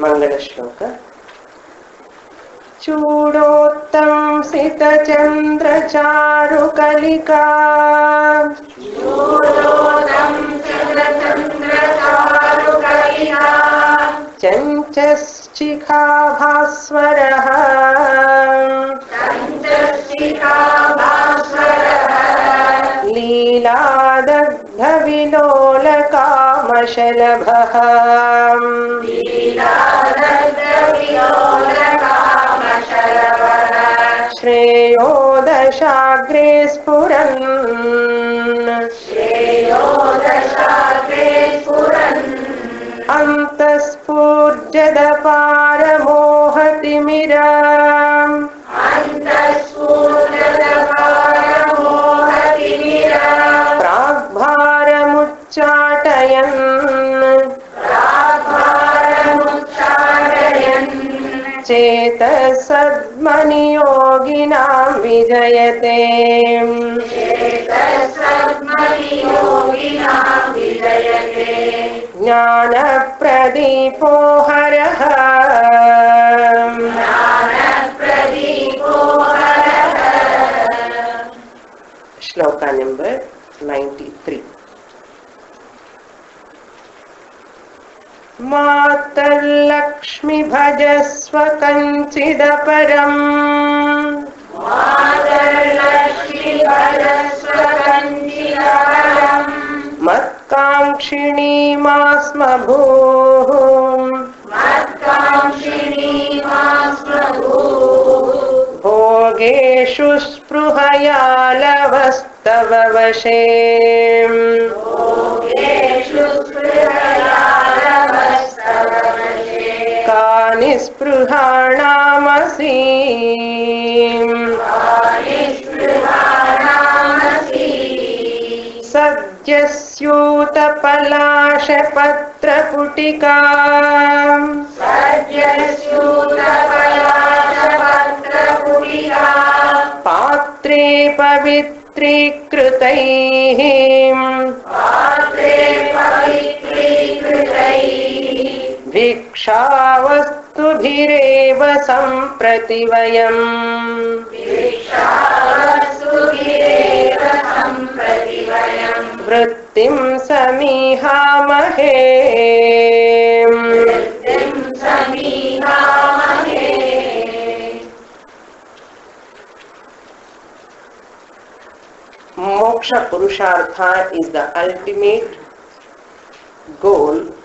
मङ्गलश्लोक। चूडोत्तं सितचन्द्रचारुकलिका। चञ्चश्चिखा भास्वरः लीलादग्धविलोलकामशलभः श्रेयो दशाग्रे स्फुरन् अन्तःस्फूर्जदपारमोहतिमिरा चेतसद्मनियोगिनां विजयते। ज्ञानप्रदीपो हरः। श्लोका नंबर 93 मातर्लक्ष्मि भजस्व मातल्लक्ष्मि भजस्वकञ्चिदपरम् मत्काङ्क्षिणीमास्म भोः मत्काङ्क्षिणीमास्म भोगेषु स्पृहयालवस्तव वशे निःस्पृहाणामसि सद्यस्यूतपलाशपत्रपुटिका। पात्रे पवित्रीकृतैः भिक्षावस्तुभिरेव सम्प्रति वयम्। वृत्तिं समीहामहे। moksha purushartha is the ultimate goal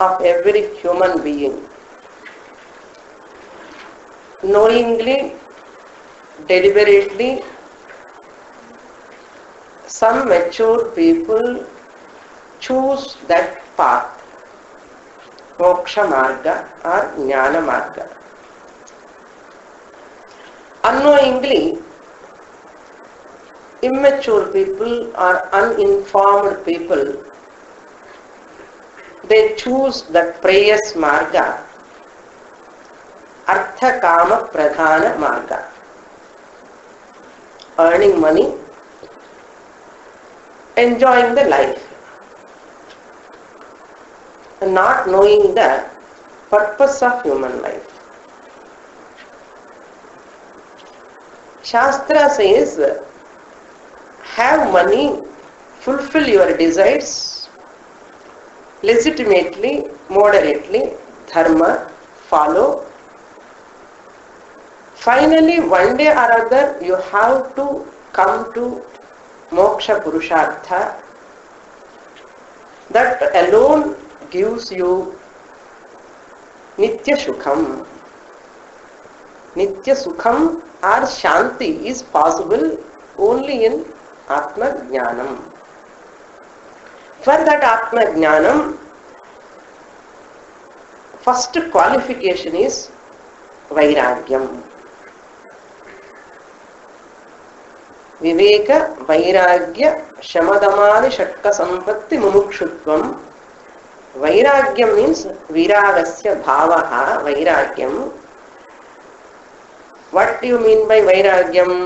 of every human being. Knowingly, deliberately, some mature people choose that path, moksha marga or jnana marga. Unknowingly, immature people or uninformed people they choose the preyas marga. Artha kama pradhana marga. Earning money. Enjoying the life. And not knowing the purpose of human life. Shastra says have money, fulfill your desires legitimately, moderately, dharma, follow. Finally, one day or other, you have to come to moksha purushartha. That alone gives you nitya sukham. Nitya sukham or shanti is possible only in Atma Jnanam. for that Atma Jnanam, first qualification is Vairagyam. விவேக வைராகிய சமதமாதி ஷட்க சம்பத்தி முமுக்ஷுத்வம். வைராகியம் means விராகசிய பாவகா வைராகியம் what you mean by வைராகியம்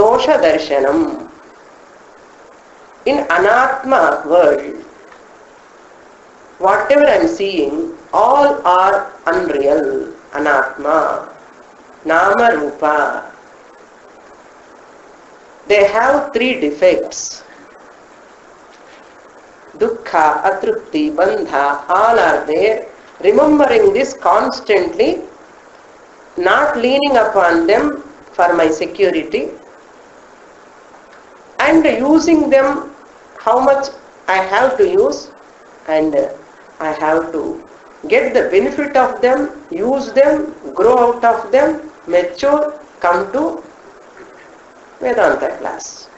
தோஷ தர்ஷனம் in anatma world whatever I am seeing, all are unreal, anatma, nama rupa. They have three defects. Dukkha, atrupti, bandha, all are there. Remembering this constantly, not leaning upon them for my security, and using them how much I have to use and I have to get the benefit of them, use them, grow out of them, mature, come to Vedanta class.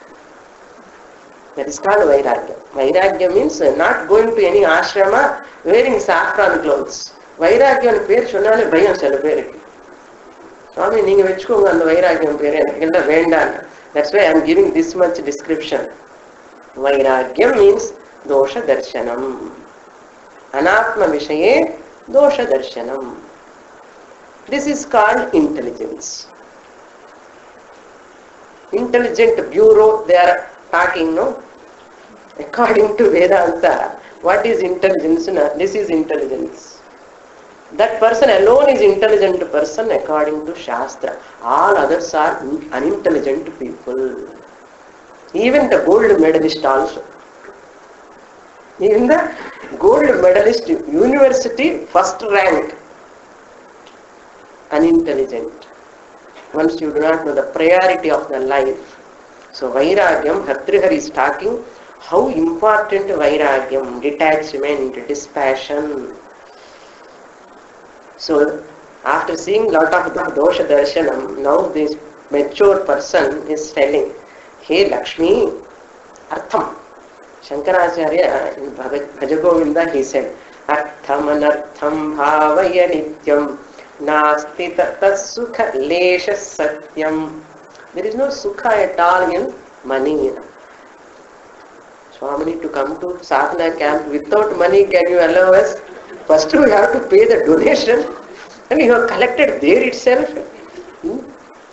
That is called Vairagya. Vairagya means not going to any ashrama wearing saffron clothes. வைராக்கியம் பேர் சொன்னாலே பயம் சில பேருக்கு சுவாமி நீங்க வச்சுக்கோங்க அந்த வைராக்கியம் பேர் எனக்கு எல்லாம் வேண்டாம் that's why I'm giving this much description వైరాగ్యం మీన్స్ దోష దర్శనం అనాత్మ విషయే దోష దర్శనం this is called intelligence intelligent bureau they are talking no according to Vedanta what is intelligence this is intelligence that person alone is intelligent person according to Shastra. All others are unintelligent people even the gold medalist also even the gold medalist university first rank unintelligent once you do not know the priority of the life. So Vairagyam, Bhartrihari is talking how important Vairagyam, detachment, dispassion. So after seeing lot of the dosha darshanam, now this mature person is telling, Hey Lakshmi, Artham. Shankaracharya in Bhajagovinda he said, Artham anartham नास्ति तत्सुख लेश सत्यम there is no sukha at all in money swamini to come to sadhana camp without money can you allow us first we have to pay the donation and you have collected there itself hmm?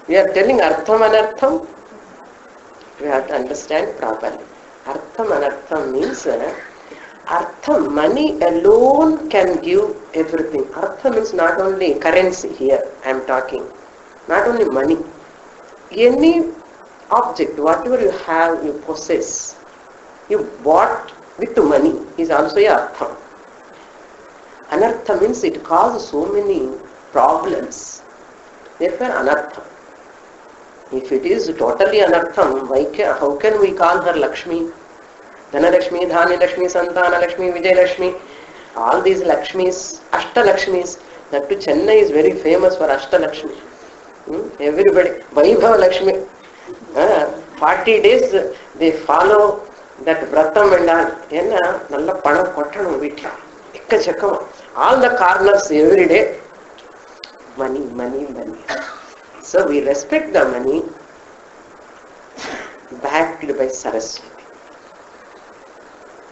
we are telling artham anartham we have to understand properly artham anartham means uh, Artham, money alone can give everything. Artha means not only currency here I am talking, not only money. Any object, whatever you have, you possess, you bought with money is also a Artham. Anartha means it causes so many problems. Therefore, Anartha. If it is totally anartham, why can, how can we call her Lakshmi? Dhanalakshmi, Dhanalakshmi, Santanalakshmi, Vijayalakshmi. All these Lakshmis, Ashtalakshmis. That to Chennai is very famous for Ashtalakshmi. Hmm? Everybody, Vaibhava Lakshmi. Uh, 40 days they follow that vratam and all. Yenna, nalla panam kottanum vitla. Ekka chakam. All the corners every day. Money, money, money. So we respect the money backed by Saraswati.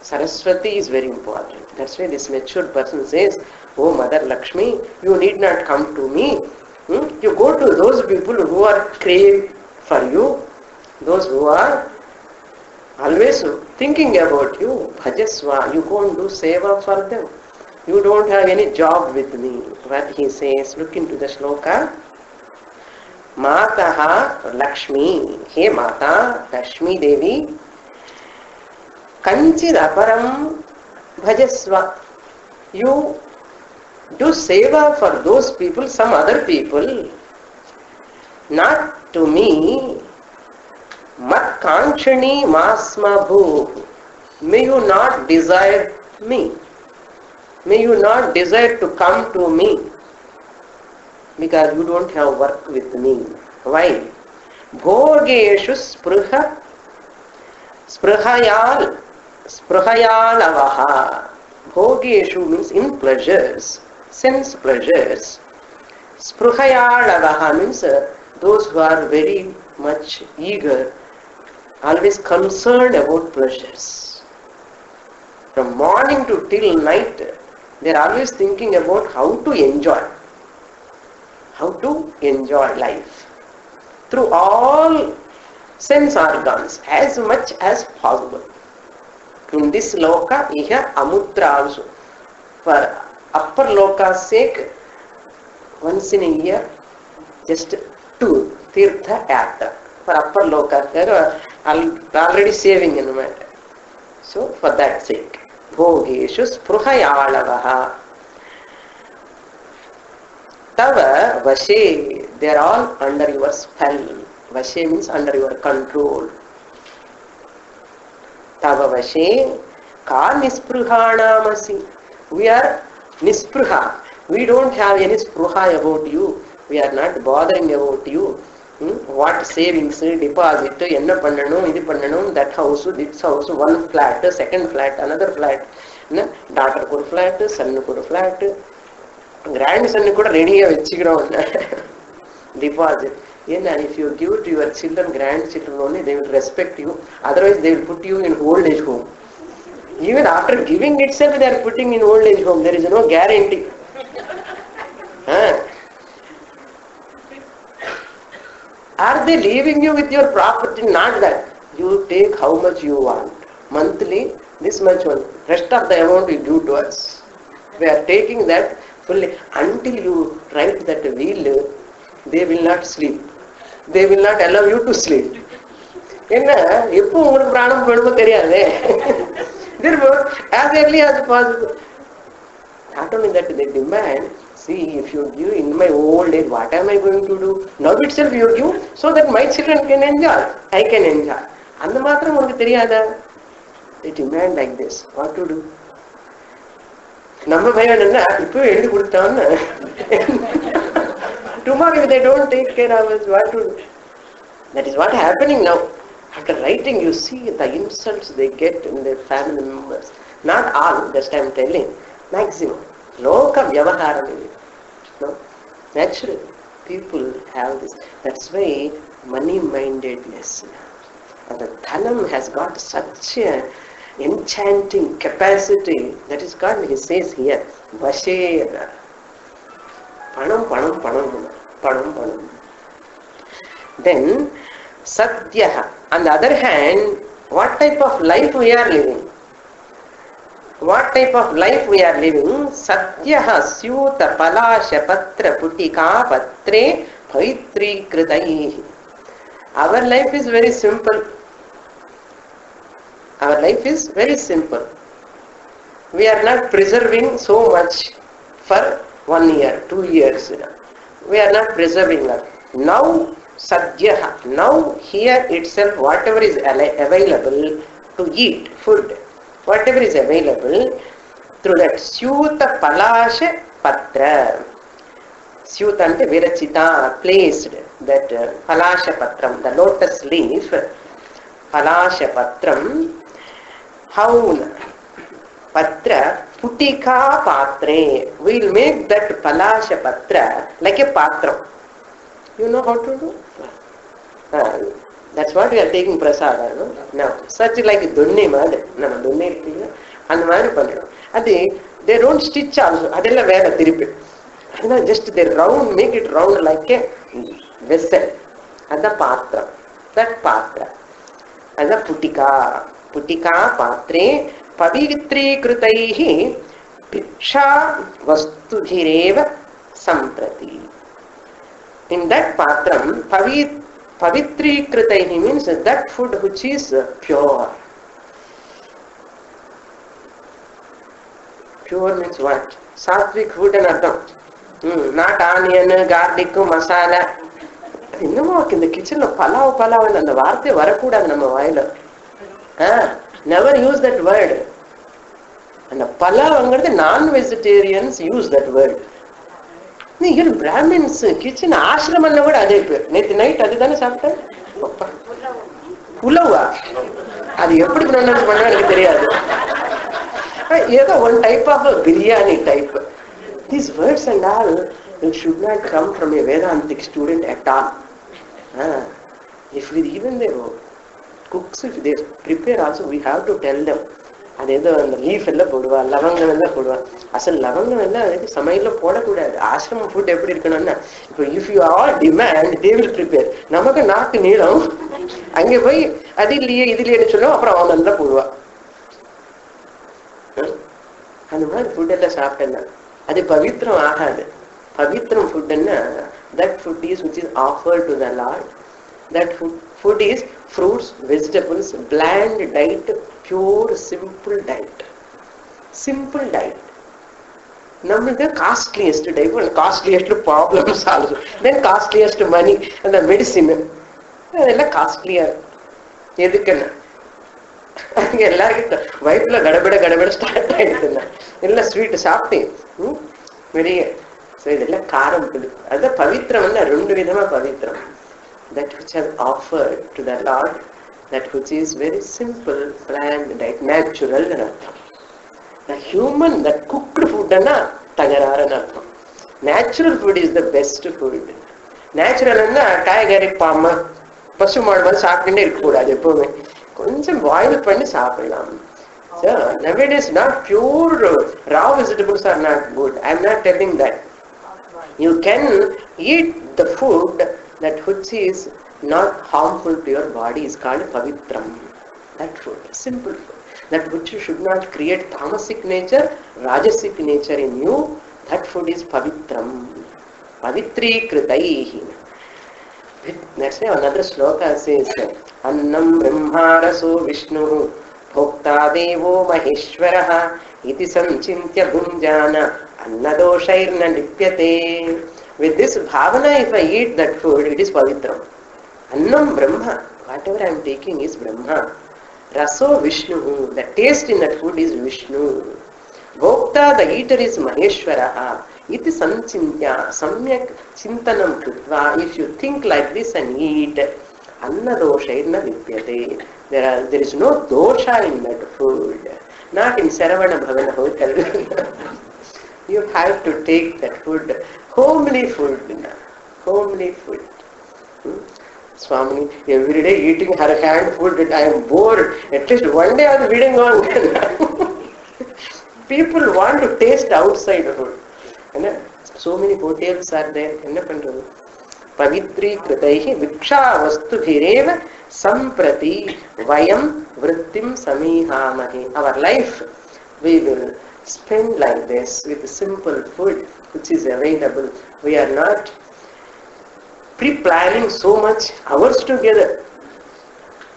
Saraswati is very important. That's why this matured person says, Oh Mother Lakshmi, you need not come to me. Hmm? You go to those people who are crave for you, those who are always thinking about you. Bhajaswa, you go and do seva for them. You don't have any job with me. But he says, look into the shloka. माता लक्ष्मी, हे माता, लक्ष्मी देवी कंचिदरम भजस्व। You do seva for those people some other people not to me मत कांक्षिणी मास्म भू। May you not desire me may you not desire to come to me because you don't have work with me. Why? Bhogeshu spruha sprahayal sprahayalavaha. Bhogeshu means in pleasures, sense pleasures. Sprahayalavaha means uh, those who are very much eager, always concerned about pleasures. From morning to till night, they are always thinking about how to enjoy. how to enjoy life through all sense organs as much as possible. In this loka, iha amutra also. For upper loka sake, once in a year, just two tirtha yatra. For upper loka, there are already saving in matter. So for that sake, bhogeshu spruhayalavaha. தவ வசே they're all under your spell வசே means under your control தவ வசே கா நிஸ்பிருகாணாமசி we are nispruha we don't have any spruha about you we are not bothering about you hmm? what savings deposit enna pannanum idu pannanum that house this house one flat second flat another flat daughter ku flat son ku flat grandson கூட ரெடியாக வச்சுக்கிறோம் deposit ஏன்னா if you give to your children grand children only they will respect you otherwise they will put you in old age home even after giving itself they are putting in old age home there is no guarantee Huh? are they leaving you with your property not that you take how much you want monthly this much one rest of the amount you give to us we are taking that fully until you write that will they will not sleep they will not allow you to sleep என்ன எப்போ உங்களுக்கு பிராணம் போயிடுமோ தெரியாது therefore as early as possible not only that they demand see if you give in my old age what am i going to do now itself you give so that my children can enjoy i can enjoy அந்த மாத்திரம் உனக்கு தெரியாதா they demand like this what to do நம்ம பையன் என்ன இப்போ எழுதி கொடுத்தான்னு tomorrow if they don't take care of us what to do that is what happening now after writing you see the insults they get in their family members not all just i'm telling maximum loka vyavaharam in it no naturally people have this that's why money mindedness and the dhanam has got such a enchanting capacity that is called he says here vashe panam panam panam panam panam then satyah on the other hand what type of life we are living what type of life we are living satyah syuta palasha patra putika patre paitri kritai our life is very simple our life is very simple. We are not preserving so much for one year two years. We are not preserving that. Now sadyah now here itself whatever is available to eat food whatever is available through that syuta palasha patra. Syuta ante virachita placed that uh, palasha patram the lotus leaf palasha patram how patra putika patre we'll make that palasha patra like a patram you know how to do Ah, that's what we are taking prasada no now such like துண்ணி மாதிரி நம்ம துண்ணி இருக்கீங்க அந்த மாதிரி பண்ணிடும் அது they don't stitch also அதெல்லாம் வேலை திருப்பி அதெல்லாம் just they round make it round like a vessel அதான் பாத்திரம் that பாத்திரம் அதான் புட்டிகா புட்டிகா பாத்திரே பவித்ரீகிருதைः பிக்ஷா வஸ்துபிரேவ Samprati in that patram pavit pavitrikritaihi means that food which is pure. Pure means what? Sattvic food and அர்த்தம் ம் நாட் ஆனியன் கார்லிக் மசாலா என்னமோ இந்த கிச்சன்ல பலாவ் பலாவ் அந்த வார்த்தை வரக்கூடாது நம்ம வாயில. நெவர் யூஸ் தட் வேர்டு அந்த பலாவ்ங்கிறது நான் வெஜிடேரியன்ஸ் யூஸ் தட் வேர்டு நீங்கள் பிராமின்ஸ் கிச்சன் ஆசிரமம்ல கூட அதே பேர். நேற்று நைட் அதுதானே சாப்பிட்டேன்? அப்பா. புலவா அது எப்படி ப்ரொனவுன்ஸ் பண்ண எனக்கு தெரியாது. ஏதோ one type of biryani type these words and all it should not come from a Vedantic student at all if இது even the cooks if they prepare also we have to tell them அது ஏதோ அந்த leaf எல்லாம் போடுவா லவங்கம் எல்லாம் போடுவா. அசல் லவங்கம் எல்லாம் அதுக்கு சமையல்ல போடக்கூடாது. ஆசிரம ஃபுட் எப்படி இருக்கணும்னா இப்போ if you are demand they will prepare நமக்கு நாக்கு நீளம் அங்கே போய் அது இல்லையே இது இல்லையே சொல்லுவோம் அப்புறம் அவன் நல்லா போடுவா. அந்த மாதிரி ஃபுட் எல்லாம் சாப்பிட்டேன்னா அது பவித்திரம் ஆகாது. பவித்திரம் ஃபுட்னா that food is which is offer to the lord that food food is fruits vegetables plant diet pure simple diet simple diet நம்மளுக்கு costliest type costliest problem solve then costliest money அந்த medicine அதெல்லாம் காஸ்ட்லியா எதுக்குன்னு? எல்லாருக்கும் வயிற்றுல கடபட கடபட start ஆயிடுதுங்க எல்லாம் sweet சாப்பிட்டேன் வெளியே வெளிய. ஸோ இதெல்லாம் காரம் அதுதான் அதான் பவித்திரம்னா ரெண்டு விதமா பவித்திரம் that which has offer to the lord that which is very simple plan tight natural அர்த்தம் த ஹியூமன் தட் குக்டு ஃபுட்னா தகராறுன்னு அர்த்தம் natural food is the best food நேச்சுரல்னா காய்கறி பாம்பு பசு மாடு மாதிரி சாப்பிட்டுட்டே இருக்கக்கூடாது எப்பவுமே கொஞ்சம் பாயில் பண்ணி சாப்பிடலாம் So, nowadays not pure raw vegetables are not good. I'm not telling that. You can eat the food that Hutsi is not harmful to your body is called Pavitram. That food, simple food. That Hutsi should not create tamasic nature, rajasic nature in you. That food is Pavitram. Pavitrikritaihina. That's why another sloka says, Annam Brahmaraso Vishnu Bhokta Devo Maheshwaraha Iti Sanchintya Gunjana Annadoshairna Nipyate. With this bhavana, if I eat that food, it is pavitram. Annam Brahma, whatever I am taking is Brahma. Raso Vishnu, the taste in that food is Vishnu. Bhokta, the eater is Maheshwaraha. Iti sanchintya, samyak chintanam kritva. If you think like this and eat, anna dosha doshairna lipyate. There, are, there is no dosha in that food. Not in Saravana Bhavana hotel. you have to take that food, homely food. Homely food. Hmm? Swami, every day eating her hand food, I am bored. At least one day I am reading on. People want to taste outside food. so many hotels are there என்ன பண்றது பவித்ரீகிருதைः விக்ஷாவஸ்துபிரேவ சம்பிரதி வயம் விருத்திம் சமீஹாமஹே our life we will spend like this with simple food which is available we are not pre-planning so much hours together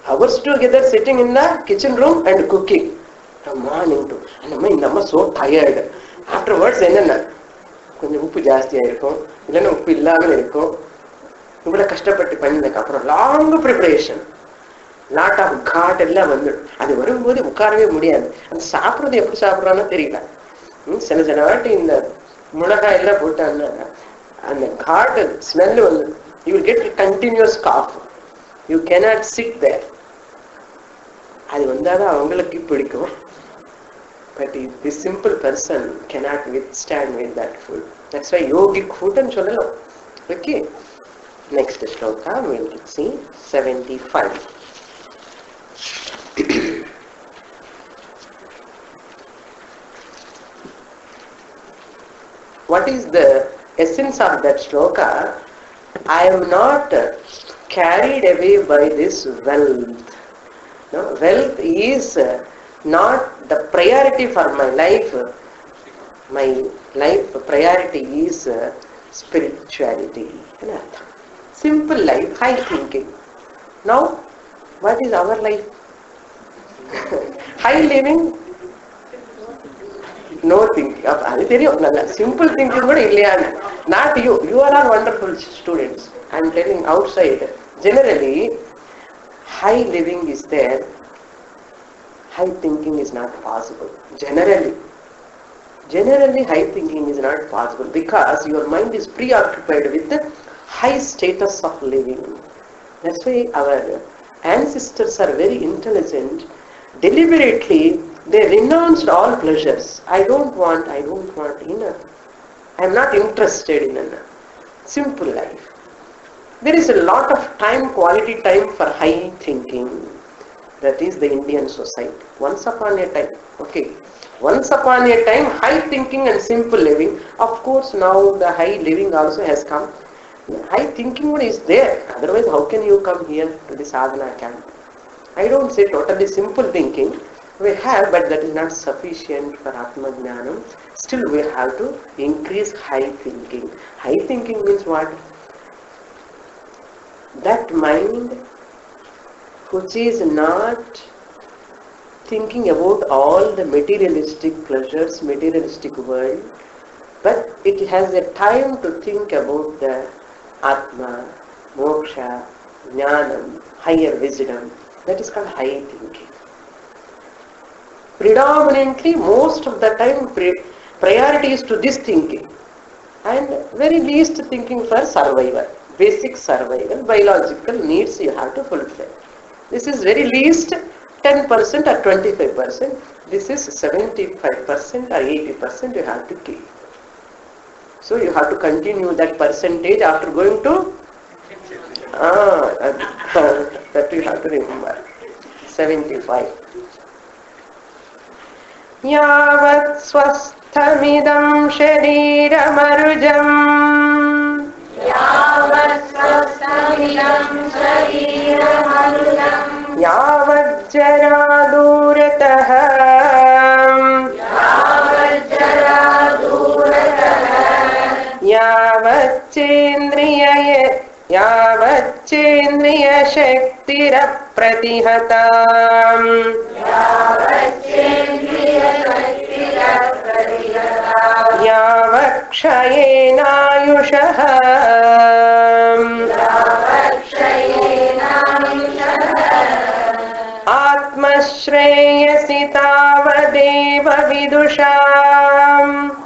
hours together sitting in the kitchen room and cooking from morning to and அம்மா இந்த அம்மா so tired afterwards என்னென்ன கொஞ்சம் உப்பு ஜாஸ்தியாக இருக்கும் இல்லைன்னா உப்பு இல்லாமல் இருக்கும் இவ்வளோ கஷ்டப்பட்டு பண்ணதுக்கப்புறம் long preparation lot of god எல்லாம் வந்துடும் அது வரும்போது உட்காரவே முடியாது. அது சாப்பிட்றது எப்படி சாப்பிட்றான்னு தெரியல. சில சில வாட்டி இந்த மிளகாய் எல்லாம் போட்டாங்கன்னா அந்த காட்டு ஸ்மெல் வந்து you get continuous cough you cannot sit there அது வந்தாதான் அவங்களுக்கு பிடிக்கும். But the simple person cannot withstand with that food that's why yogic ஃபுட்னு சொல்லலாம். Okay next sloka will see seventy five what is the essence of that shloka? I am not carried away by this wealth. No, wealth is not the priority for my life. My life priority is spirituality. Simple life, high thinking. Now, what is our life? High living? No thinking. Very simple thinking. Not you. You are all wonderful students. I am telling outside. Generally, high living is there. High thinking is not possible. Generally. Generally, high thinking is not possible because your mind is preoccupied with the high status of living. That's why our ancestors are very intelligent deliberately they renounced all pleasures i don't want i don't want enough i am not interested in a simple life there is a lot of time quality time for high thinking that is the Indian society. Once upon a time, okay. Once upon a time, high thinking and simple living. Of course, now the high living also has come. High thinking is there. Otherwise, how can you come here to the sadhana camp? I don't say totally simple thinking, we have, but that is not sufficient for Atma Jnanam. Still, we have to increase high thinking. High thinking means what? That mind which is not thinking about all the materialistic pleasures, materialistic world, but it has a time to think about the Atma, Moksha, Jnanam, higher wisdom. That is called high thinking. Predominantly, most of the time, priority is to this thinking and very least thinking for survival. Basic survival, biological needs you have to fulfill. This is very least 10% or 25%. This is 75% or 80% you have to keep. So you have to continue that percentage after going to ah, that you have to remember. 75. यावत् स्वस्थमिदं शरीरमरुजम् यावज्जरा दूरतः यावच्चेन्द्रिय यावच्चेन्द्रियशक्तिरप्रतिहताम्। यावक्षयेनायुषः। आत्मश्रेयसि तावदेव विदुषाम्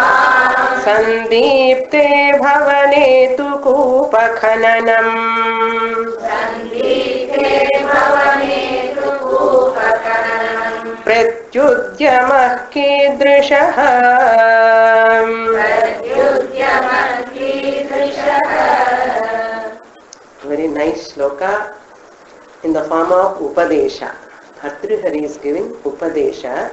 सन्दीप्ते भवने तु कूपखननम्। प्रत्युद्यमः कीदृशः? Very nice sloka in the form of Upadesha. Bhartrihari is giving Upadesha.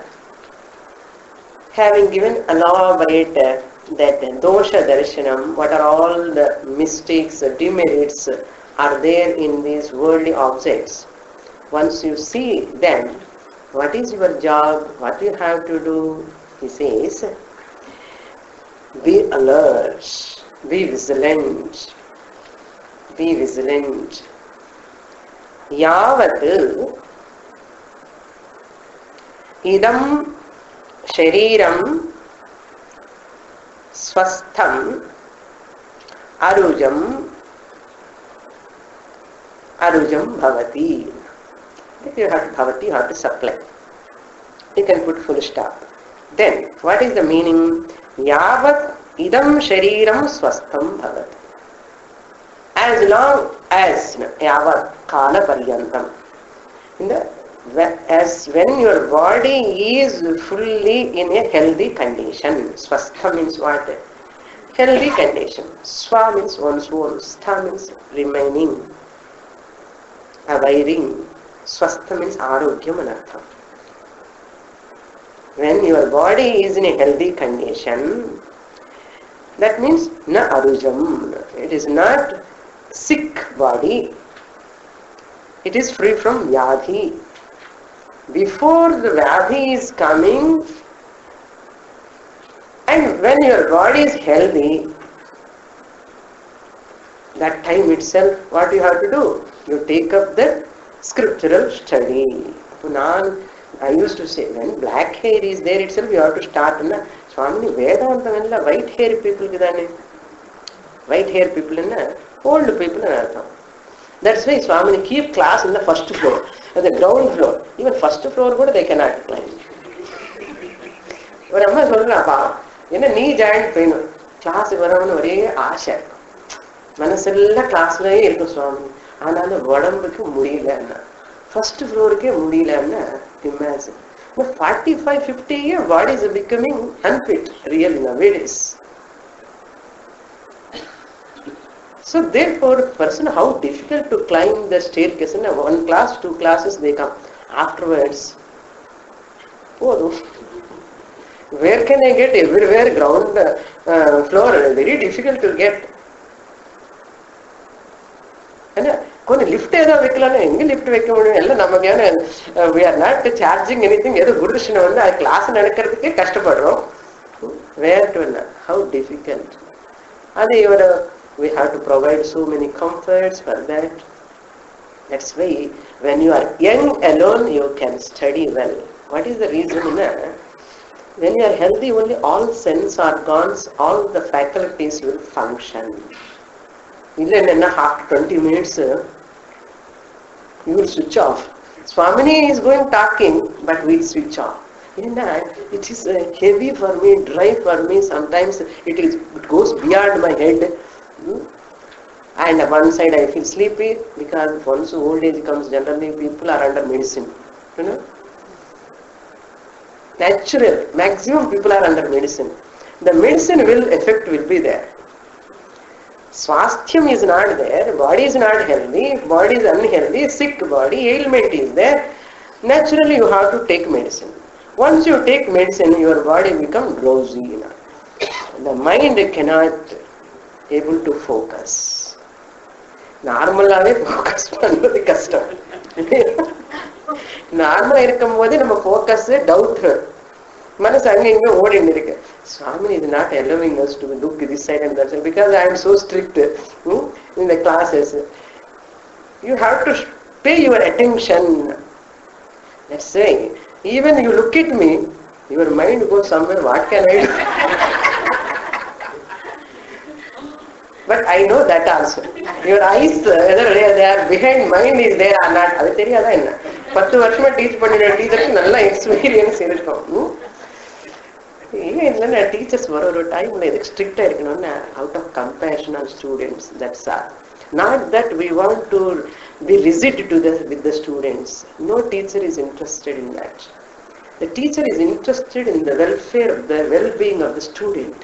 Having given elaborate uh, that dosha darshanam, what are all the mistakes, uh, demerits uh, are there in these worldly objects. Once you see them, what is your job, what you have to do, he says, be alert, be vigilant, be vigilant. यावत् इदं शरीरं स्वस्थम् अरुजम् अरुजं भवति you have to bhavati, you have to supply. You can put full stop. Then, what is the meaning? Yavat idam shariram swastham bhavati. As long as yavat kala paryantam. In the as when your body is fully in a healthy condition. Swastha means what? Healthy condition. Swa means one's own. Stha means remaining, abiding. Swastha means arogyam anartham. When your body is in a healthy condition, that means na arujam. It is not sick body. It is free from vyadhi before the Vyadhi is coming and when your body is healthy, that time itself, what you have to do? You take up the scriptural study. Punan, I used to say, when black hair is there itself, you have to start. Na, Swami Vedanta ಎಲ್ಲ white hair ಪೀಪಲ್ಗಿದ್ದಾನೆ white hair people ಅನ್ನ old people ಅನ್ನ ಅರ್ಥ that's why Swamini keep class in the first floor. At the ground floor. Even first floor கூட they cannot climb. ஒரு அம்மா சொல்றாப்பா என்ன நீ ஜாயின் போயணும் கிளாஸுக்கு வரணும்னு ஒரே ஆசை. மனசெல்லாம் கிளாஸ்லயே இருக்கும் சுவாமி. ஆனாலும் உடம்புக்கு முடியலன்னா ஃபர்ஸ்ட் ஃப்ளோருக்கே முடியலன்னா imagine forty five fifty year body is becoming unfit real nowadays So therefore, person how difficult to climb the staircase. In one class, two classes they come. Afterwards, போதும் where can I get everywhere ground uh, uh, floor? Very difficult to get. என்ன கொஞ்சம் lift ஏதோ வைக்கலாம்னா எங்க lift வைக்க முடியும் எல்லாம் நமக்கான we are not charging anything ஏதோ குருதர்ஷனை வந்து அது கிளாஸ் நடக்கிறதுக்கே கஷ்டப்படுறோம் வேர் டு ஹவு டிஃபிகல்ட் அது இவர் we have to provide so many comforts for that. That's why when you are young alone, you can study well. What is the reason? Na? When you are healthy, only all sense organs, all the faculties will function. Even in a half 20 minutes, uh, you will switch off. Swamini is going talking, but we switch off. In that, it is uh, heavy for me, dry for me. Sometimes it is it goes beyond my head. Hmm? and one side i feel sleepy because once old age comes generally people are under medicine you know? Natural maximum people are under medicine. The medicine will effect will be there. Swasthyam is not there body is not healthy body is unhealthy sick body ailment is there. Naturally you have to take medicine. Once you take medicine your body become drowsy. The mind cannot able to focus நார்மலாவே focus பண்றது கஷ்டம். நார்மலா இருக்கும் போது நம்ம focus doubt மனசு அங்கே இங்கே ஓடின்னு இருக்கு. சுவாமி இது not allowing us to look this side and that because I am so strict இந்த classes you have to pay your attention Let's say, even you look at me, your mind goes somewhere, what can But I know that also. Your eyes, whether they they are behind mind is there or not, அது தெரியாதா என்ன பத்து வருஷமா teach பண்ணின டீச்சருக்கு நல்ல experience இருக்கும் ம்? ஏன் இல்லைன்னா டீச்சர்ஸ் வர ஒரு டைம்ல இதுக்கு ஸ்ட்ரிக்டா இருக்கணும்னா out of compassion on students that's are not that we want to B receipt to the with the students no teacher is interested in that the teacher is interested in the welfare of the wellbeing of the student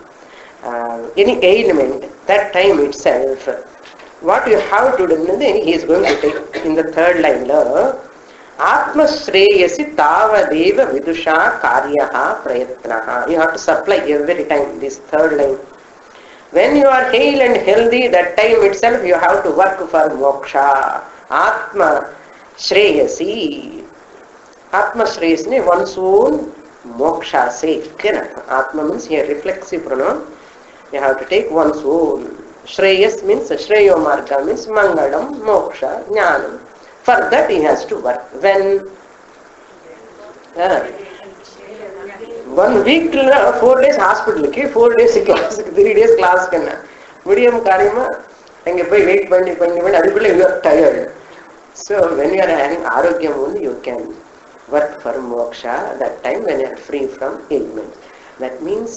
uh, any ailment that time itself what you have to do he is going to take in the third line la ಆತ್ಮಶ್ರೇಯಸಿ ತಾವದೇವ ವಿದುಷಾ ಕಾರ್ಯ ಪ್ರಯತ್ನ you have to supply every time this third line when you are hale and healthy that time itself you have to work for moksha ಆತ್ಮ ಶ್ರೇಯಸಿ ಆತ್ಮಶ್ರೇಯಸ್ನೇ one's own moksha sake ಆತ್ಮ means here reflexive pronoun You have to take one's own. Shreyas means Shreyo Marga means Mangalam, Moksha, Jnanam. For that he has to work. When uh, one week four days ஹாஸ்பிட்டலுக்கு four days கிளாஸுக்கு three days கிளாஸ்க்கு என்ன முடியும் காரியமா அங்கே போய் wait பண்ணி பண்ணி பண்ணி அதுக்குள்ள you are tired so when you are having ஆரோக்கியம் only you can work for moksha that time when you are free from ailments. That means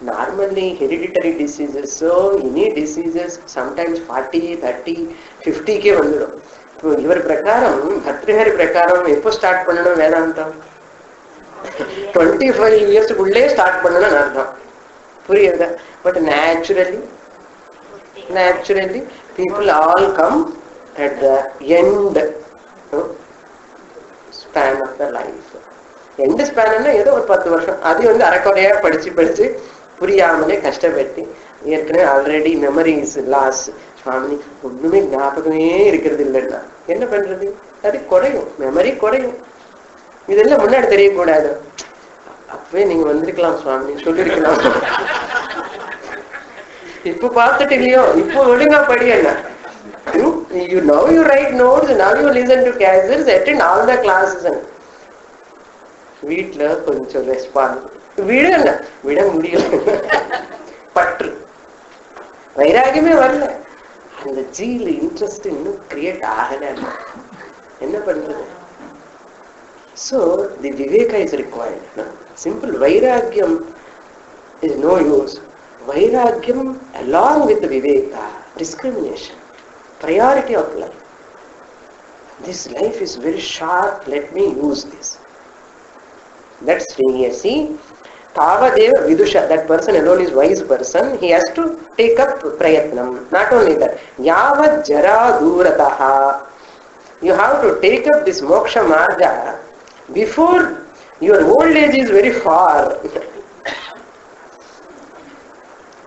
uh, normally hereditary diseases, so any diseases sometimes 40, 30, 50 K வந்துடும் இப்போ இவர் பிரகாரம் பத்ரிஹரி பிரகாரம் எப்போ start பண்ணணும் வேதாந்தம் twenty five இயர்ஸ்க்குள்ளே start பண்ணணும்னு அர்த்தம் புரியுதா but naturally naturally people all come at the end span of the life எந்த ஸ்பேன்னா ஏதோ ஒரு பத்து வருஷம் அது வந்து அரைக்குறையா படிச்சு படிச்சு புரியாமலே கஷ்டப்பட்டு ஏற்கனவே ஆல்ரெடி மெமரிஸ் லாஸ் சுவாமி ஒண்ணுமே ஞாபகமே இருக்கிறது இல்லைன்னா என்ன பண்றது? அது குறையும். மெமரி குறையும். இதெல்லாம் முன்னாடி தெரியக்கூடாது. அப்பவே நீங்க வந்திருக்கலாம் சுவாமி. சொல்லிருக்கலாம். இப்ப பார்த்துட்டு இல்லையோ? இப்போ ஒழுங்கா படி என்ன? You now you write notes now you listen to cassettes attend all the classes. and வீட்டுல கொஞ்சம் ரெஸ்பான்ஸ் விடல விட முடியல பற்று வைராகியமே வரல அந்த ஜீல இன்ட்ரெஸ்ட் இன்னும் கிரியேட் ஆகல என்ன பண்றது so the viveka is required simple vairagyam is no use vairagyam along with viveka discrimination priority of life. This life is very short, let me use this. That's Sriniyasi. Tavadeva Vidusha, that person alone is wise person, he has to take up prayatnam. Not only that, Yavad Jara Durataha, you have to take up this moksha marga before your old age is very far.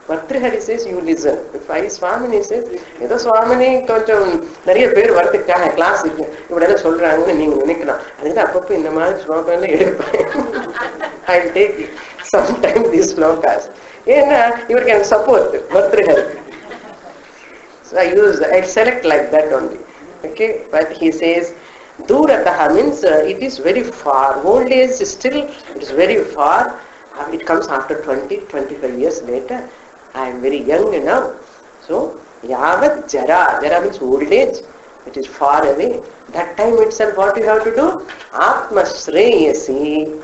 Bhartrihari chase you listen if I Swamini says ஏதோ சுவாமினி கொஞ்சம் நிறைய பேர் வரதுக்காக class இருக்கு இப்படி எல்லாம் சொல்றாங்கன்னு நீங்க நினைக்கலாம் அதுக்கு அப்பப்போ இந்த மாதிரி ஸ்லோகம் எல்லாம் எடுப்பேன் ஐ டேக் சம் டைம் தி ஸ்லோகாஸ் ஏன்னா இவருக்கு எனக்கு support பர்திருஹருக்கு So I use, I select like that only. Okay, but he says, Durataha means uh, it is very far. Old age is still, it is very far. Uh, It comes after 20, 25 years later. I am very young now. So, Yavat Jara. Jara means old age. It is far away. That time itself, what you have to do? Atma Shreyasi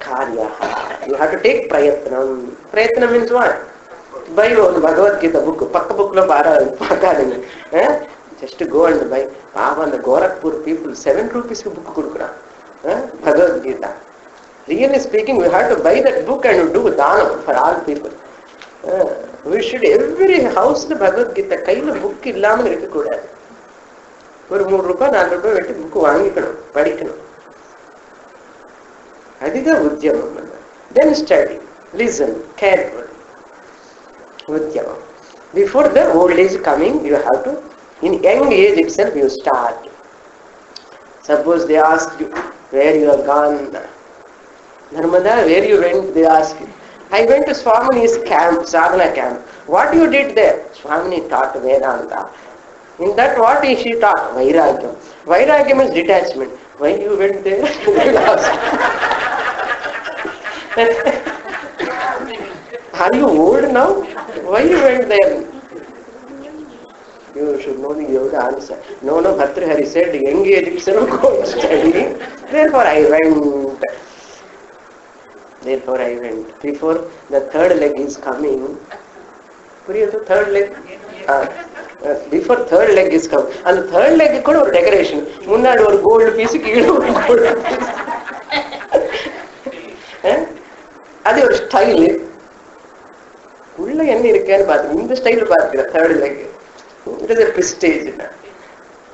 Karya. You have to take Prayatnam. Prayatnam means what? Buy one Bhagavad Gita book. Pakka book lo bara. Pakka eh? Just to go and buy. Pavan the Gorakhpur people, 7 rupees book kudukura. Eh? Bhagavad Gita. Really speaking, we have to buy that book and do dana for all people. We should every ஹவுஸ்ல பகவத்கீதா கையில book இல்லாமல் இருக்கக்கூடாது ஒரு மூணு ரூபாய் நாலு ரூபாய் வெட்டி புக் வாங்கிக்கணும் படிக்கணும் அதுதான் உத்தியமம் then study listen careful Udyamam. Before the old age coming, you have to, in young age itself, you start. Suppose they ask you where you have gone. Narmada, where you went, they ask you. I went to Swamini's camp, sadhana camp. What you did there? Swamini taught Vedanta. In that, what is she taught? Vairagyam. Vairagyam is detachment. Why you went there? Are you old now? Why you went there? You should know the Yoga answer. No, no, Bhartrihari said, young age itself go study. Therefore I went. Therefore I went. Before the third leg is coming. புரியுது? Third leg? Before third leg is come அந்த third leg கூட ஒரு decoration முன்னாடி ஒரு gold piece கீழே ஒரு gold eh? அது ஒரு ஸ்டைலு உள்ள என்ன இருக்கேன்னு பார்த்து இந்த ஸ்டைல் பார்த்துக்கிற third leg it is a prestige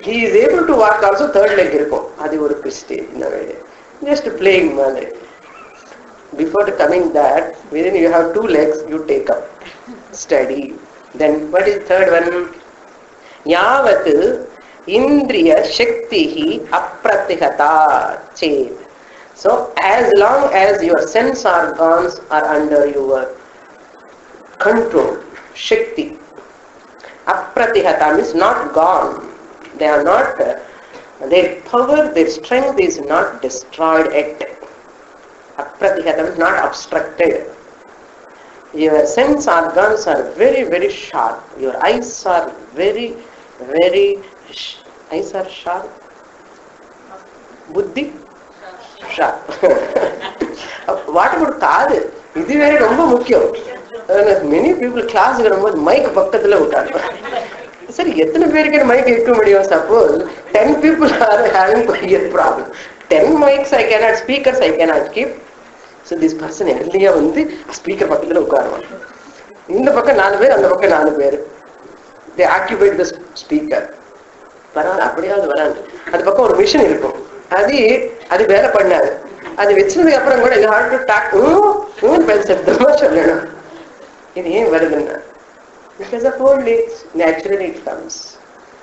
he is able to walk also third leg இருக்கும். அது ஒரு பிரிஸ்டேஜ் ஜஸ்ட் பிளேயிங் மாதிரி. before coming that within you have two legs you take up. Steady. Then what is third one? Yāvatu, indriya shaktihi apratihata chet so as long as your sense organs are under your control shakti apratihata means not gone. They are not their power their strength is not destroyed at Apratihatam, not obstructed. Your sense organs are very, very sharp. Your eyes are very, very, sh- eyes are sharp. Buddhi? Sharp. what about காது இது வேற ரொம்ப முக்கியம் many people class வரும்போது mic பக்கத்துல விட்டாங்க சரி எத்தனை பேருக்கு மைக் இருக்க முடியும் suppose ten people are having problem ten mics I cannot speakers I cannot keep so this person எர்லியாக வந்து ஸ்பீக்கர் பக்கத்துல உட்காருவான். இந்த பக்கம் நாலு பேர் அந்த பக்கம் நாலு பேர். தே ஆக்கியூபைட் த ஸ்பீக்கர் பரவாயில்ல அப்படியாவது வராது அது பக்கம் ஒரு மிஷின் இருக்கும். அது அது வேலை பண்ணாது. அது வச்சதுக்கு அப்புறம் கூட யூ டு டாக் சத்தமா சொல்லணும். இது ஏன் வருதுன்னா? Because of old naturally it comes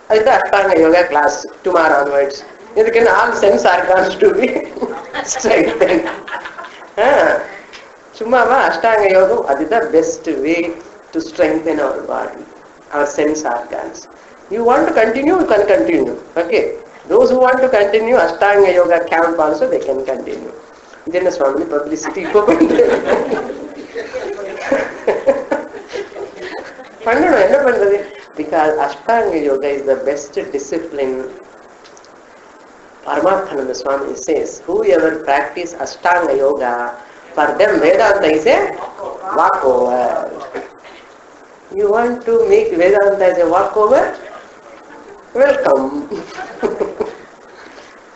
அதுதான் Ashtanga yoga class tomorrow onwards இதுக்கு all sense organs to be straight சும்மாவா அஷ்டாங்க யோகம் அதுதான் best way to strengthen our body our sense organs you want to continue you can continue okay Those who want to continue Ashtanga Yoga camp also they can continue. Then Swami publicity பண்ணணும் என்ன பண்றது because Ashtanga yoga is the best discipline Paramathananda Swami says, whoever practice Ashtanga Yoga, for them Vedanta is a walkover. You want to make Vedanta as a walkover? Welcome.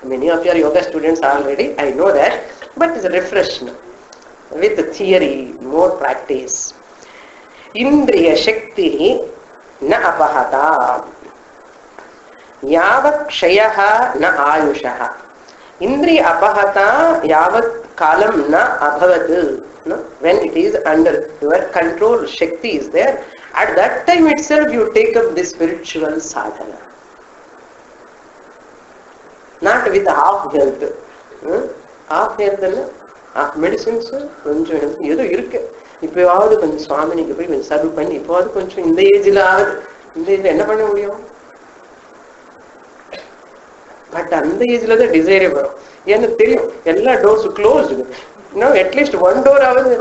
Many of your yoga students already, I know that, but it's refreshed with the theory, more practice. Indriya Shakti na apahata. யாவத் க்ஷயா ந ஆயுஷா இந்திரிய அபகதா யாவத் காலம் ந அபவது when it is under your control shakti is there at that time itself you take up the spiritual sadhana not with half health half health medicines கொஞ்சம் ஏதோ இருக்கு இப்போவாவது கொஞ்சம் சுவாமினிக்கு போய் சர்வ் பண்ணி இப்போவாவது கொஞ்சம் இந்த ஏஜ்ல ஆகுது இந்த ஏஜில் என்ன பண்ண முடியும் பட் அந்த ஏஜ்ல தான் டிசைரே வரும். எனக்கு தெரியும். எல்லா டோர்ஸ் க்ளோஸ்டு இன்னும் அட்லீஸ்ட் ஒன் டோர் ஆகுது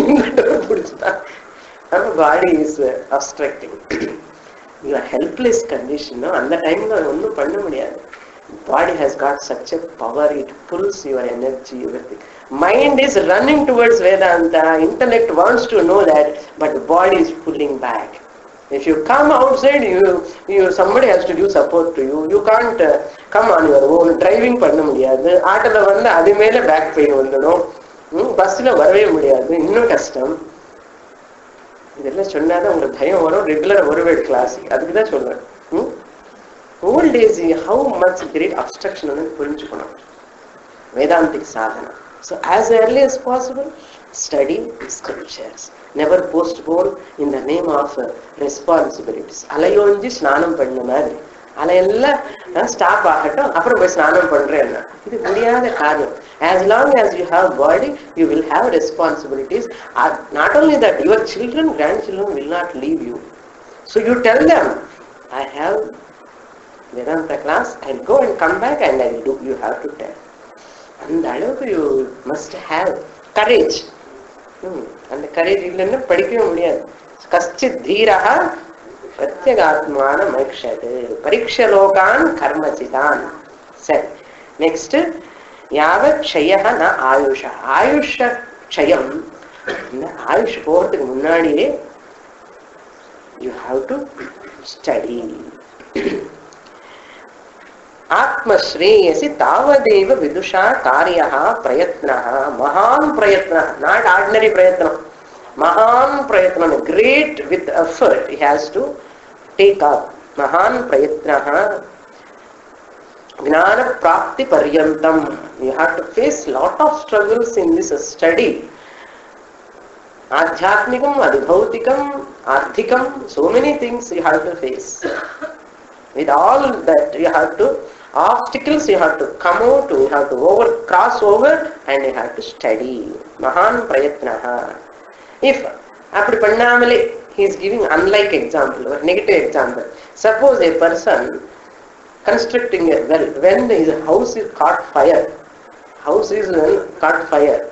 இந்த டோர் பிடிச்சா நம்ம body is obstructing you're helpless condition அந்த டைம்ல ஒன்றும் பண்ண முடியாது. Body has got such a power it pulls your energy everything mind is running towards Vedanta intellect wants to know that but body is pulling back If you come outside, you, you somebody has to give support to you. You can't uh, come on driving பண்ண முடியாது. ஆட்டோல வந்து அது மேல back pain வந்துடும். பஸ்ல வரவே முடியாது. இன்னும் கஷ்டம். இதெல்லாம் சொன்னாதான் உங்களுக்கு பயம் வரும். ரெகுலர் வருவேட் கிளாஸ் அதுக்கு தான் சொல்றேன். Old age how much great obstruction புரிஞ்சுக்கணும். Vedantic sadhana so as early as possible study scriptures never postpone the name of uh, responsibilities அலையோஞ்சி ஸ்நானம் பண்ண மாதிரி. அலையெல்லாம் ஸ்டாப் ஆகட்டும். அப்புறம் போய் ஸ்நானம் பண்றேன் இது முடியாத காரியம். As long as you have body you will have responsibilities not only that your children grandchildren will not leave you so you tell them I have Vedanta class I go and come back and I do you have to tell அந்த அளவுக்கு you must have courage அந்த courage இல்லைன்னா படிக்கவே முடியாது. கஷ்ட தீரகா பிரத்யகாத்மான மைக்ஷது பரீட்சலோகான் கர்மசிதான் சரி next யாவத் க்ஷய ந ஆயுஷ ஆயுஷ க்ஷயம் இந்த ஆயுஷ் போகிறதுக்கு முன்னாடியே you have to study ஆத்மஸ்ரேயசி தாவதேவ Vidusha காரியா பிரயத்ன மகான் பிரயத்ன நாட் ஆர்டினரி பிரயத்னம் महान प्रयत्न में great with effort has to take up महान प्रयत्न ज्ञान प्राप्ति पर्यतम. You have to face lot of struggles in this study आध्यात्मिक अभौतिक आर्थिक so many things you have to face with all that you have to obstacles you have to come out you have to over cross over and you have to study महान प्रयत्न if அப்படி பண்ணாமலே is giving unlike example ஒரு negative example suppose a person constructing a well when is house is got fire house is well got fire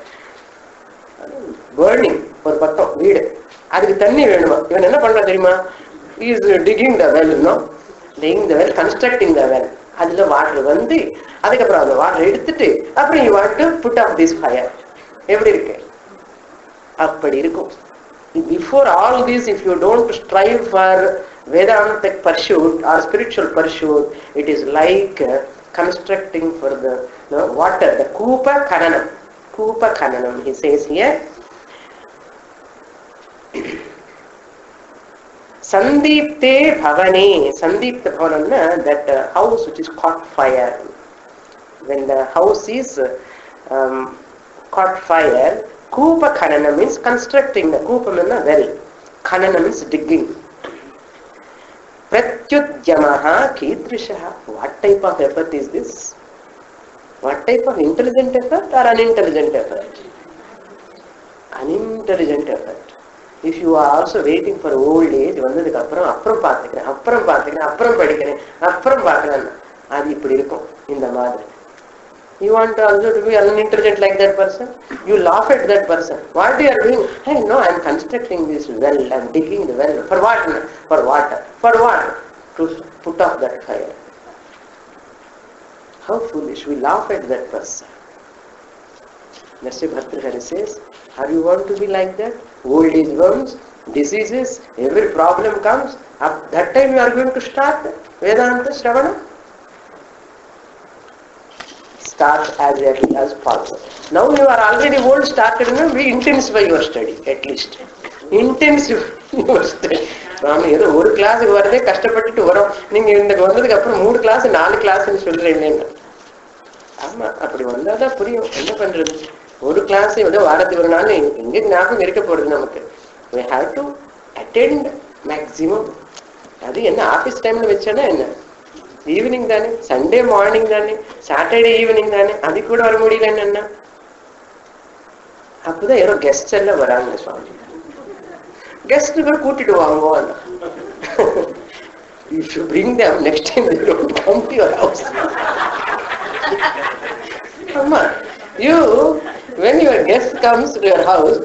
burning ஒரு பக்கம் வீடு. அதுக்கு தண்ணி வேணுமா? இவன் என்ன பண்றான் தெரியுமா? இஸ் டிகிங் த வெல் இன்னும் digging the well constructing the well அதுல வாட்டர் வந்து அதுக்கப்புறம் அந்த வாட்டர் எடுத்துட்டு அப்புறம் you what to put off this fire எப்படி இருக்கு? அப்படி இருக்கும். Before all this if you don't strive for Vedanta pursuit or spiritual pursuit it is like constructing for the water the கூப கனனம் கூப கனனம் ஹி சேஸ் ஹியர் சந்தீப்தே பவனே சந்தீப்த பவனம்னா that house which is caught fire when the house is got fire fire கூப கனனம் means constructing the கூபம் என்ன well கனனம் means digging பிரத்யுத்யமஹ கீதృశः what type of effort is this what type of intelligent effort or unintelligent effort unintelligent effort if you are also waiting for old age வந்ததுக்கு அப்புறம் அப்புறம் பார்த்துக்கிறேன் அப்புறம் பார்த்துக்கிறேன் அப்புறம் படிக்கிறேன் அப்புறம் பார்க்கிறேன் அது இப்படி இருக்கும் இந்த மாதிரி you want also to be unintelligent like that person? You laugh at that person. What you are doing? Hey no i am constructing this well. I am digging the well. For what? For water for what? To put off that fire. How foolish. We laugh at that person. Nasi Bhartrihari says, are you want to be like that? Old age worms, diseases, every problem comes, at that time you are going to start Vedanta Shravana? Start as early as possible. Now you are already old, started, no? we intensify your study at least. Intensive your study. சுவாமி ஏதோ ஒரு கிளாஸுக்கு வரதே கஷ்டப்பட்டுட்டு வரோம் நீங்க இந்த வந்ததுக்கு அப்புறம் மூணு கிளாஸ் நாலு கிளாஸ்ன்னு சொல்றீங்க ஆமா அப்படி வந்தாதான் புரியும் என்ன பண்றது ஒரு கிளாஸ் ஏதோ வாரத்துக்கு ஒரு நாள் எங்க ஞாபகம் இருக்க போறது நமக்கு we have to attend maximum அது என்ன ஆபீஸ் டைம்ல வச்சோன்னா என்ன ஈவினிங் தானே சண்டே மார்னிங் தானே சாட்டர்டே ஈவினிங் தானே அது கூட வர முடியலன்னு என்ன அப்பதான் யாரோ கெஸ்ட் எல்லாம் வராங்க சுவாமி கெஸ்ட் கூட கூட்டிட்டு வாங்குவாங்க you should bring them next time they don't come to your house ஆமா you when your guest comes to your house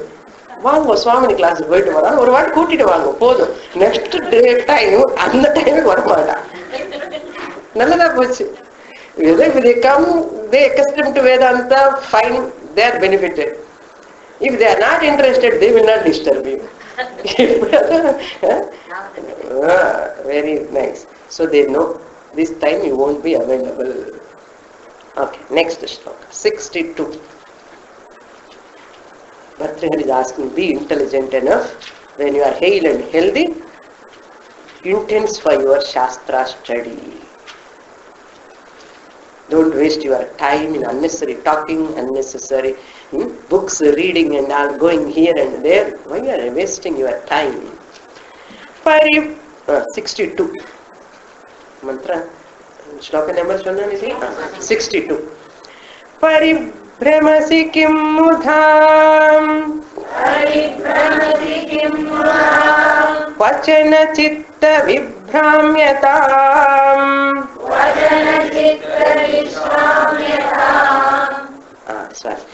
வாங்க சுவாமினி கிளாஸ் போயிட்டு வரான் ஒரு வாட்டி கூட்டிட்டு வாங்க போதும் நெக்ஸ்ட் டே டைம் அந்த டைமுக்கு வர மாட்டான் நல்லதா போச்சு whether they come they accustomed to vedanta fine they are benefited if they are not interested they will not disturb you Ah, very nice so they know this time you won't be available Okay, next shloka, 62. Bhartrihari is asking, be intelligent enough when you are hale and healthy, intensify your Shastra study. Don't waste your time in unnecessary talking, unnecessary hmm, books reading and all going here and there. Why are you wasting your time? Parip uh, 62 mantra. Shloka number 62. भ्रमसि किं मुधाम्? वचनचित्तविभ्राम्यताम्। वचनचित्तविभ्राम्यताम्।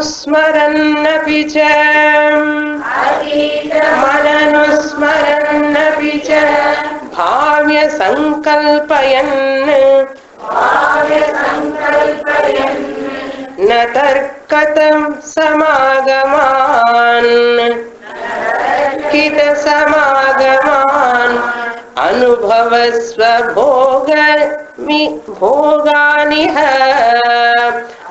अतीतमननुस्मरन्नपि च। मननुस्मरन्नपि च। भाव्यसङ्कल्पयन्। न तर्कतं समागमान्। कितसमागमान्? अनुभवस्व भोगमि भोगानिह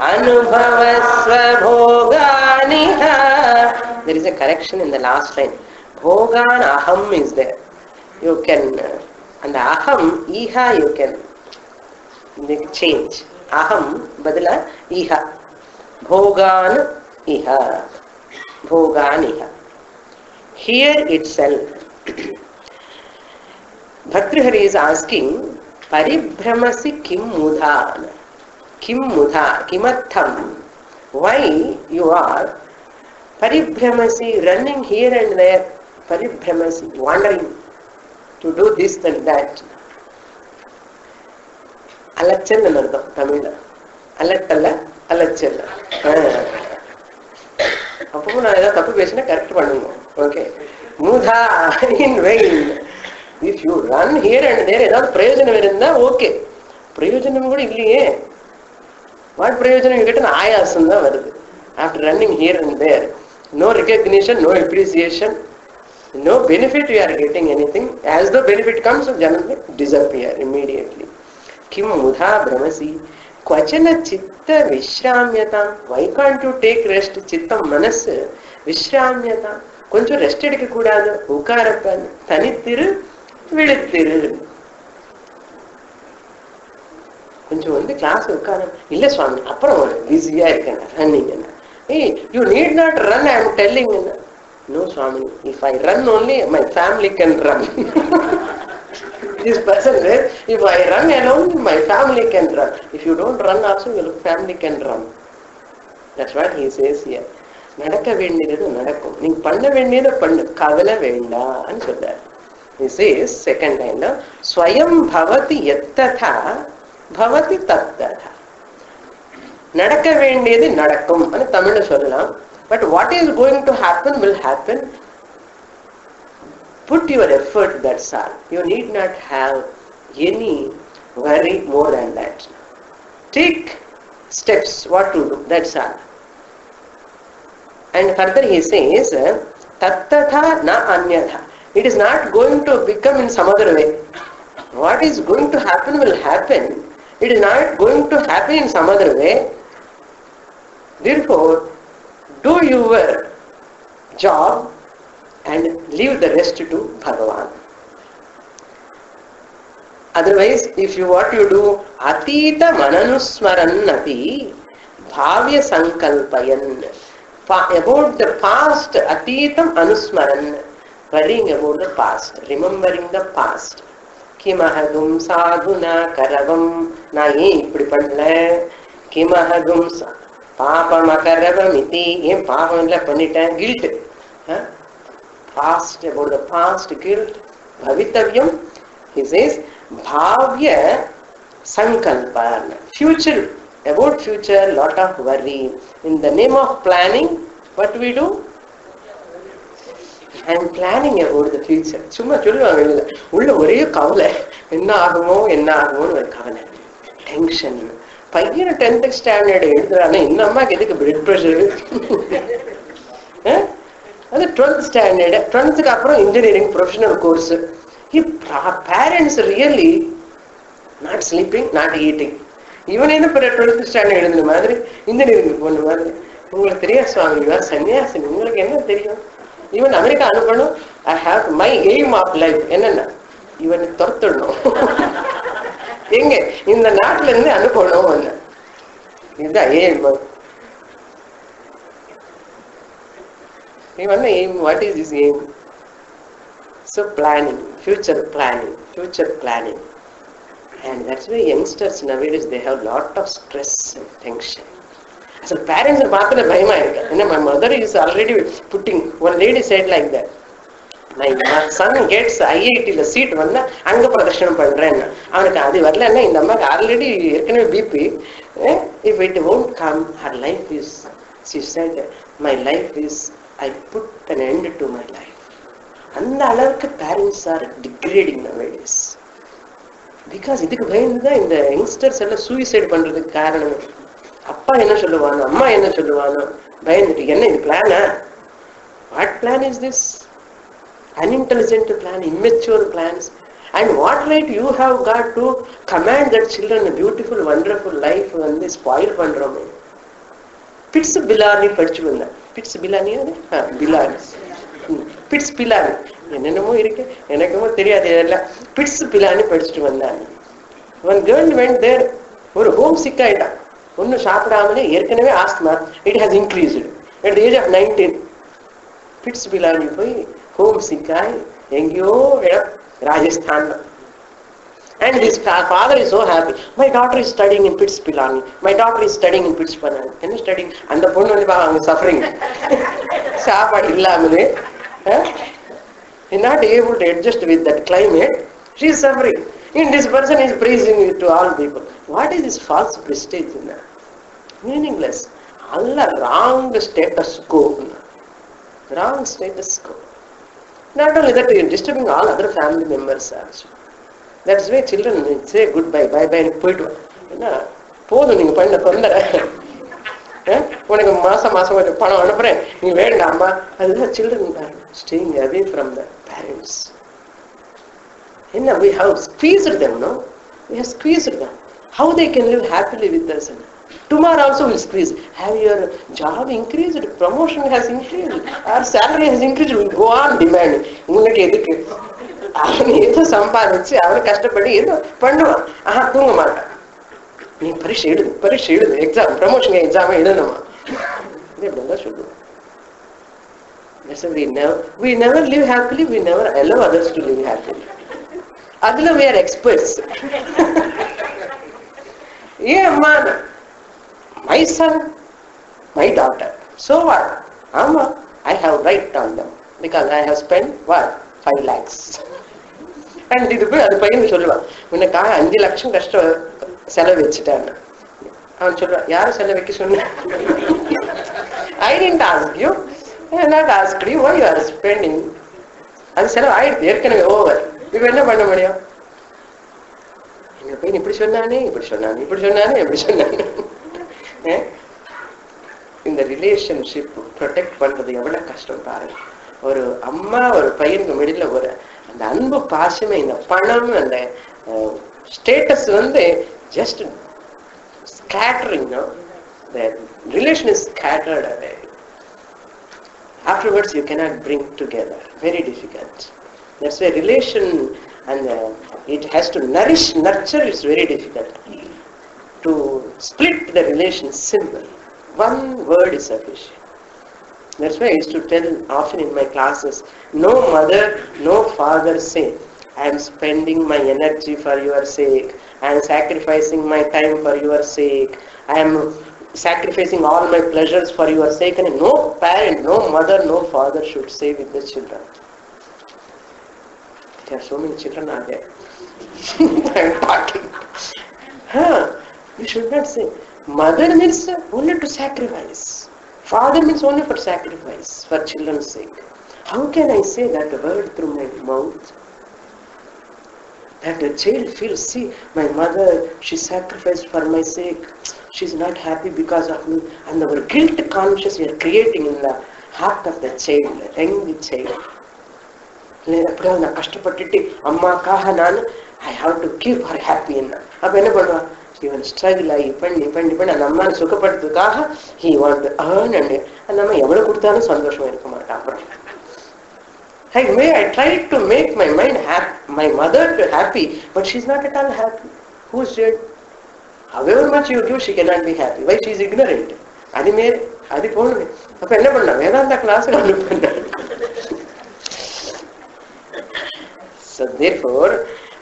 अनुभवस्व भोगानिह There is a correction in the last line. Bhogan aham is there. You can, uh, and aham, iha you can make change. Aham badala iha. Bhogan iha. Bhogan. Here itself, Bhatrihari is asking, Paribhramasi kim mudhan? Kim mudha? Kimatham? Why you are paribhramasi, running here and there, paribhramasi, wandering to do this and that. அலைச்சல் அர்த்தம் தமிழ்ல அலட்டல்ல அலைச்சல் அப்பவும் நான் ஏதாவது தப்பு பேசினா correct பண்ணுங்க ஓகே மூதா இன் vein if you run here and there ஏதாவது பிரயோஜனம் இருந்தா ஓகே பிரயோஜனம் கூட இல்லையே. வாட் பிரயோஜனம்? கேட்டால் ஆயாசம் தான் வருது. After running here and there no recognition no appreciation no benefit you are getting anything as the benefit comes generally disappear immediately கிம் முதா பிரமசி क्वचन சித்த विश्राम्यता வை கான்ட் யூ டேக் ரெஸ்ட் சித்தம் மனசு விஸ்ராமியதா கொஞ்சம் ரெஸ்ட் எடுக்க கூடாது உட்கார தனித்திரு விழுத்திரு. கொஞ்சம் வந்து கிளாஸ் உட்கார. இல்ல சுவாமி அப்புறம் பிஸியா இருக்கேன். ரன்னிங் ஏய் you need not run I am telling no Swami if I run only my family can run this person if I run alone my family can run if you don't run also you family can run that's what he says நடக்க வேண்டியது நடக்கும். நீங்க பண்ண வேண்டியதை பண்ணு. கவலை வேண்டாம் சொல்றாரு. He says, second line, Swayam bhavati yattatha bhavati tattatha. நடக்க வேண்டியது நடக்கும் தமிழ்ல சொல்லலாம் but what is going to happen will happen put your effort that's all you need not have any worry more than that take steps what to do that's all and further he says tattatha na anyatha it is not going to become in some other way. What is going to happen will happen. It is not going to happen in some other way. Therefore do your job and leave the rest to bhagavan. Otherwise if you what you do atita mananusmaran api bhavya sankalpayan about the past atitam anusmaran worrying about the past, remembering the past. கிமஹதும் சாதுனா கரவம் நான் ஏன் இப்படி பண்ணல? கிமஹதும் பாபம் அகரவம் இது ஏன் பாவம் இல்லை பண்ணிட்டேன்? Guilt past about the past guilt பவித்தவியம். Is is பாவ்ய சங்கல்பன் future about future lot of worry in the name of planning what we do and planning about the சும்மா சொல்லுவாங்க இல்லை உள்ள ஒரே கவலை. என்ன ஆகுமோ என்ன ஆகுமோன்னு ஒரு கவலை. டென்ஷன் பையனை டென்த் ஸ்டாண்டர்ட் எழுதுறானே இந்த அம்மாக்கு எதுக்கு பிளட் ப்ரெஷர் அது டுவெல்த் ஸ்டாண்டர்டு டுவெல்த்துக்கு அப்புறம் engineering professional course parents really not sleeping not eating இவன் என்ன பிற டுவெல்த் ஸ்டாண்டர்ட் எழுதுன மாதிரி இன்ஜினியரிங் போன மாதிரி உங்களுக்கு தெரியாது சுவாமி? இவன் உங்களுக்கு என்ன தெரியும்? இவன் அமெரிக்கா அனுப்பணும் I have my aim of life என்னென்ன இவனை துரத்துடணும் எங்க இந்த நாட்டுல இருந்து அனுப்பணும் என்ன இதுதான் எய்ம் இவன் aim what is is aim so planning future planning future planning And that's why youngsters nowadays they have lot of stress and tension. அசல் பேரண்ட்ஸ் பார்த்துல பயமா இருக்கு. என்ன my mother is already putting one lady side like that my son gets ஐஐடியில் seat வந்தா அங்க பிரதர்ஷனம் பண்றேன் அவனுக்கு அது வரலன்னா இந்த அம்மாக்கு ஆல்ரெடி ஏற்கனவே BP if it won't come her life is she said my life is I put an end to my life அந்த அளவுக்கு பேரண்ட்ஸ் ஆர் டிக்ரேடிங் பிகாஸ் இதுக்கு பயந்து தான் இந்த யங்ஸ்டர்ஸ் எல்லாம் சூசைட் பண்றதுக்கு காரணம். அப்பா என்ன சொல்லுவானோ அம்மா என்ன சொல்லுவானோ பயந்துட்டு என்ன இது பிளானா what plan is this unintelligent plan immature plans and what right you have got to command that children beautiful wonderful life வந்து ஸ்பாயில் பண்றோமே? பிட்ஸ் பிலானி படிச்சு வந்தேன் பிட்ஸ் பிலானி அது பிலானி பிட்ஸ் பிலானி என்னென்னமோ இருக்கு எனக்குமோ தெரியாது இதெல்லாம். பிட்ஸ் பிலானி படிச்சுட்டு வந்தாங்க. ஒன் கேர்ள் வெண்ட் தேர் ஒரு ஹோம் சிக் ஆயிட்டான். ஒன்றும் சாப்பிடாமலே ஏற்கனவே asthma it has increased at the age of nineteen BITS Pilani போய் ஹோம் சிக்காய் எங்கேயோ இடம் Rajasthan And his father is so happy. My daughter is studying in BITS Pilani. My daughter is studying in BITS Pilani. Can you studying? And the பொண்ணு வந்து அவங்க suffering சாப்பாடு இல்லாமலே not able to adjust with that climate she is suffering in this person is preaching to all people what is is false prestige என்ன meaningless நல்ல wrong status quo wrong status quo not only that you are disturbing all other family members also. That's why children say goodbye bye போதும் நீங்க பண்ண தொந்தரை. உனக்கு மாசம் மாசம் கொஞ்சம் பணம் அனுப்புறேன். நீ வேண்டாமா அதுதான் children staying away from the parents என்ன we have squeezed them no we have squeezed them how they can live happily with us Tomorrow also will increase. Have your job increased? Promotion has increased. Our salary has increased. Will go on demanding. ಮುನ್ನಕ್ಕೆ ಎದಕ್ಕೆ ಅವನು ಏದೋ ಸಂಪಾದಿಸಿ ಅವನು ಕಷ್ಟಪಡಿ ಏದೋ ಪಣ್ಣುವ ಆಹಾ ತೂಂಗ ಮಾಡ ನೀ ಪರೀಕ್ಷೆ ಇಡುದು ಪರೀಕ್ಷೆ ಇಡುದು ಎಕ್ಸಾಮ್ ಪ್ರಮೋಷನ್ ಎಕ್ಸಾಮ್ ಇಡೋಣಮ್ಮ ಇದೇ ಬಂದ ಶುದ್ಧ we never we never live happily we never allow others to live happily adla we are experts yeah man my son my daughter so வா ஆமா I have right on them because I have spend what five lakhs and இது போய் அது பையன் சொல்லுவான். உனக்கா அஞ்சு லட்சம் கஷ்டம் செலவு வச்சுட்டான்னு. அவன் சொல்றான் யாரும் செலவு வைக்க சொன்ன? I didn't ask you not ask you why you are spending அது செலவு ஆயிடுது ஏற்கனவே ஓவர் இப்ப என்ன பண்ண முடியும்? என்ன பையன் இப்படி சொன்னானே இப்படி சொன்னானே இப்படி சொன்னானே இப்படி சொன்னானே. இந்த ரிலேஷன்ஷிப் ப்ரொடெக்ட் பண்றது எவ்வளவு கஷ்டம் பாருங்க ஒரு அம்மா ஒரு பையனுக்கு மிடில் ஒரு அந்த அன்பு பாசமே இந்த பணம் அந்த ஸ்டேட்டஸ் வந்து just scattering the relation is scattered away afterwards you cannot bring together very difficult that's why relation and uh, it has to nourish nurture is very difficult to split the relation simple one word is sufficient that's why I used to tell often in my classes, no mother, no father say, I am spending my energy for your sake, I am sacrificing my time for your sake, I am sacrificing all my pleasures for your sake, and no parent, no mother, no father should say with the children. There are so many children out there. I am talking. Huh? You should not say. Mother means only to sacrifice. Father means only for sacrifice, for children's sake. How can I say that word through my mouth? That the child feels, see, my mother, she sacrificed for my sake. She's not happy because of me. And our guilt conscious we are creating in the heart of the child, young child. இல்லை எப்படியோ நான் கஷ்டப்பட்டுட்டு அம்மாக்காக நான் I have to keep her happy என்ன அப்ப என்ன பண்ணுவான் இவன் ஸ்ட்ரகிள் ஆகி பண்ணி பண்ணி பண்ணி அந்த அம்மா சுகப்படுத்துறதுக்காக ஹி வாண்ட் ஏர்ன் அண்ட் அந்த அம்மா எவ்வளவு கொடுத்தாலும் சந்தோஷமா இருக்க மாட்டான் அப்புறம் I may I tried to make my mind happy, my mother to happy, but she's not at all happy. whos said? However much you give, she cannot be happy. Why? She is ignorant. அது மே அது போகணும் அப்ப என்ன பண்ண Vedanta class பண்ண So therefore,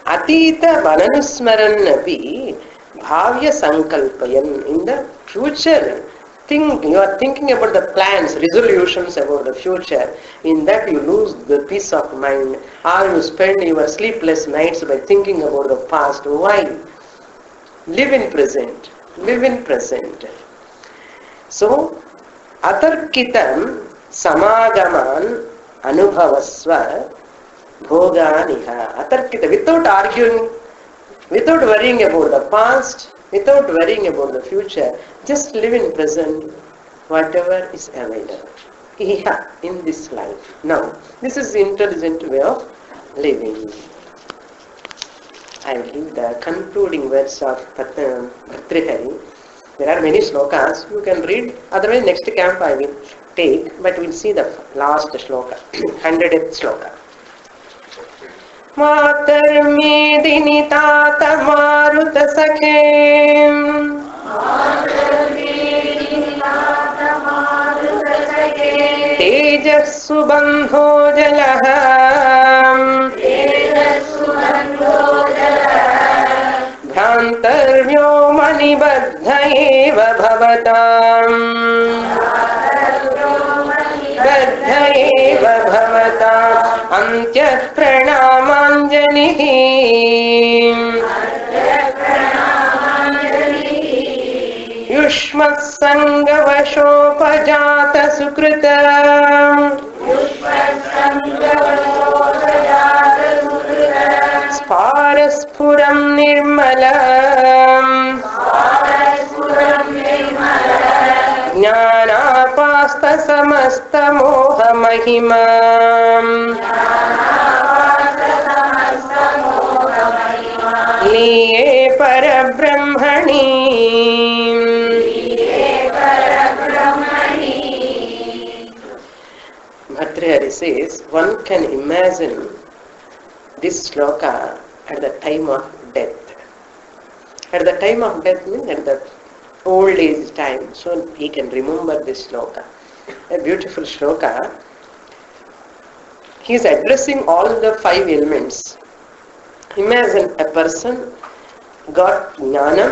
Atita Vananusmaran Api Bhavya Sankalpayan in the future. Think you are thinking about the plans, resolutions about the future. In that you lose the peace of mind, or you spend your sleepless nights by thinking about the past. Why? Live in present. Live in present. So, atarkitam samagaman anubhavasva bhoganiha atarkita without arguing without worrying about the past without worrying about the future just live in present whatever is available Iha, in this life now this is the intelligent way of living I will give the concluding words of Bhartrihari. There are many slokas you can read. Otherwise, next camp I will take, but we'll see the last shloka, 100th shloka. मातर्मेदिनि तात मारुत सखे तेजः सुबन्धो जलः भ्रान्तर्व्योमनिबद्ध एव भवताम् बद्ध एव भवताम् अन्त्यः प्रणामाञ्जलिः युष्मः सङ्गवशोपजात सुकृत स्फारस्फुरं निर्मल ज्ञानापास्तसमस्तमोहमहिमा लीये परब्रह्मणि Bhatrihari says, one can imagine this sloka at the time of death. At the time of death means at the old age time, so he can remember this sloka. A beautiful sloka. He is addressing all the five elements. Imagine a person got jnana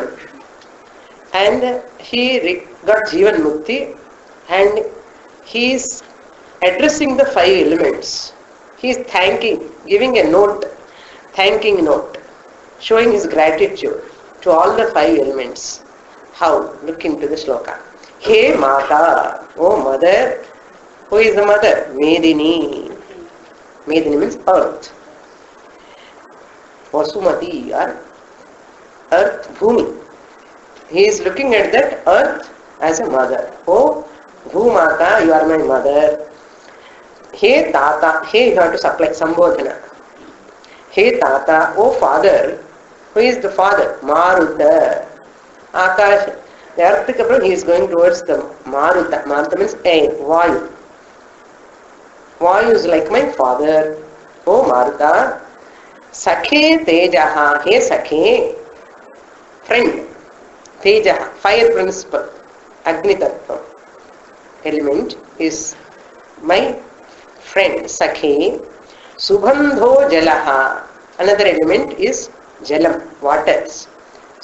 and he got jivan mukti and he is addressing the five elements. He is thanking, giving a note, thanking note, showing his gratitude to all the five elements. How? Look into the sloka. हे माता O mother who is the mother medini medini means earth vasumati or earth bhumi he is looking at that earth as a mother oh bhumata you are my mother हे ताता हे you have to supply संबोधन हे ताता O father who is the father मारुत आकाश the earth அப்புறம் he is going towards the Maruta. Maruta means air, Vayu. Vayu is like my father. Oh Maruta. Sakhe Tejaha, hey Sakhe, friend. Tejaha, fire principle. Agni Tattva element is my friend Sakhe. Subandho Jalaha. Another element is Jalam, waters.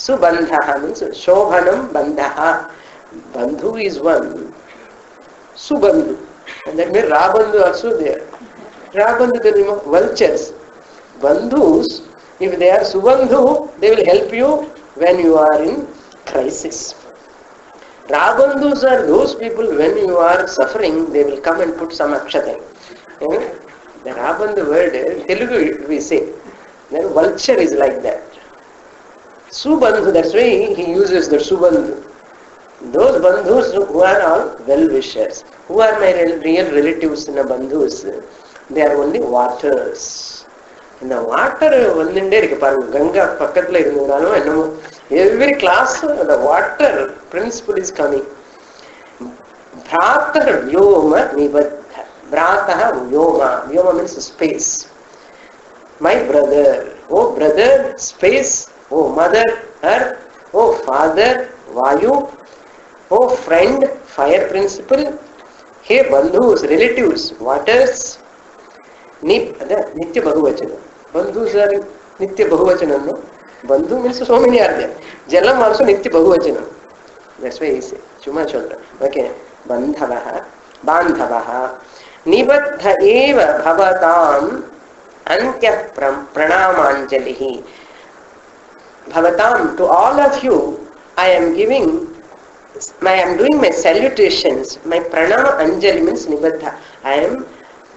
Subandha means Shobhanam Bandha. Bandhu is one. Subandhu. And that means Rabandhu also there. Rabandhu, the name of vultures. Bandhus, if they are Subandhu, they will help you when you are in crisis. Rabandhus are those people when you are suffering, they will come and put some akshatai. The Rabandhu word, Telugu we say. Then vulture is like that. Subandhu, that's why he uses the Subandhu. Those bandhus who are all well-wishers. Who are my real, real relatives in the bandhus? They are only waters. இந்த water வந்துட்டே இருக்கு பாருங்க கங்கா பக்கத்துல இருந்ததுனாலும் என்னமோ every class அந்த water principle is coming பிராத்தர் வியோம நிபத்த பிராத்தः வியோம வியோம means space my brother oh brother space O mother, हर, हो फादर, वायु, हो फ्रेंड, फायर प्रिंसिपल, हे बंधु रिलेटिव वाटर्स नित्य बहुवचन बंधु सर नित्य बहुवचन बंधु मीन सो मेन जल मनसो नित्य बहुवचन ओके बंधव अंत्य प्रणामांजलि Bhavatam, to all of you, I am giving, I am doing my salutations, my pranama anjali means nibadha. I am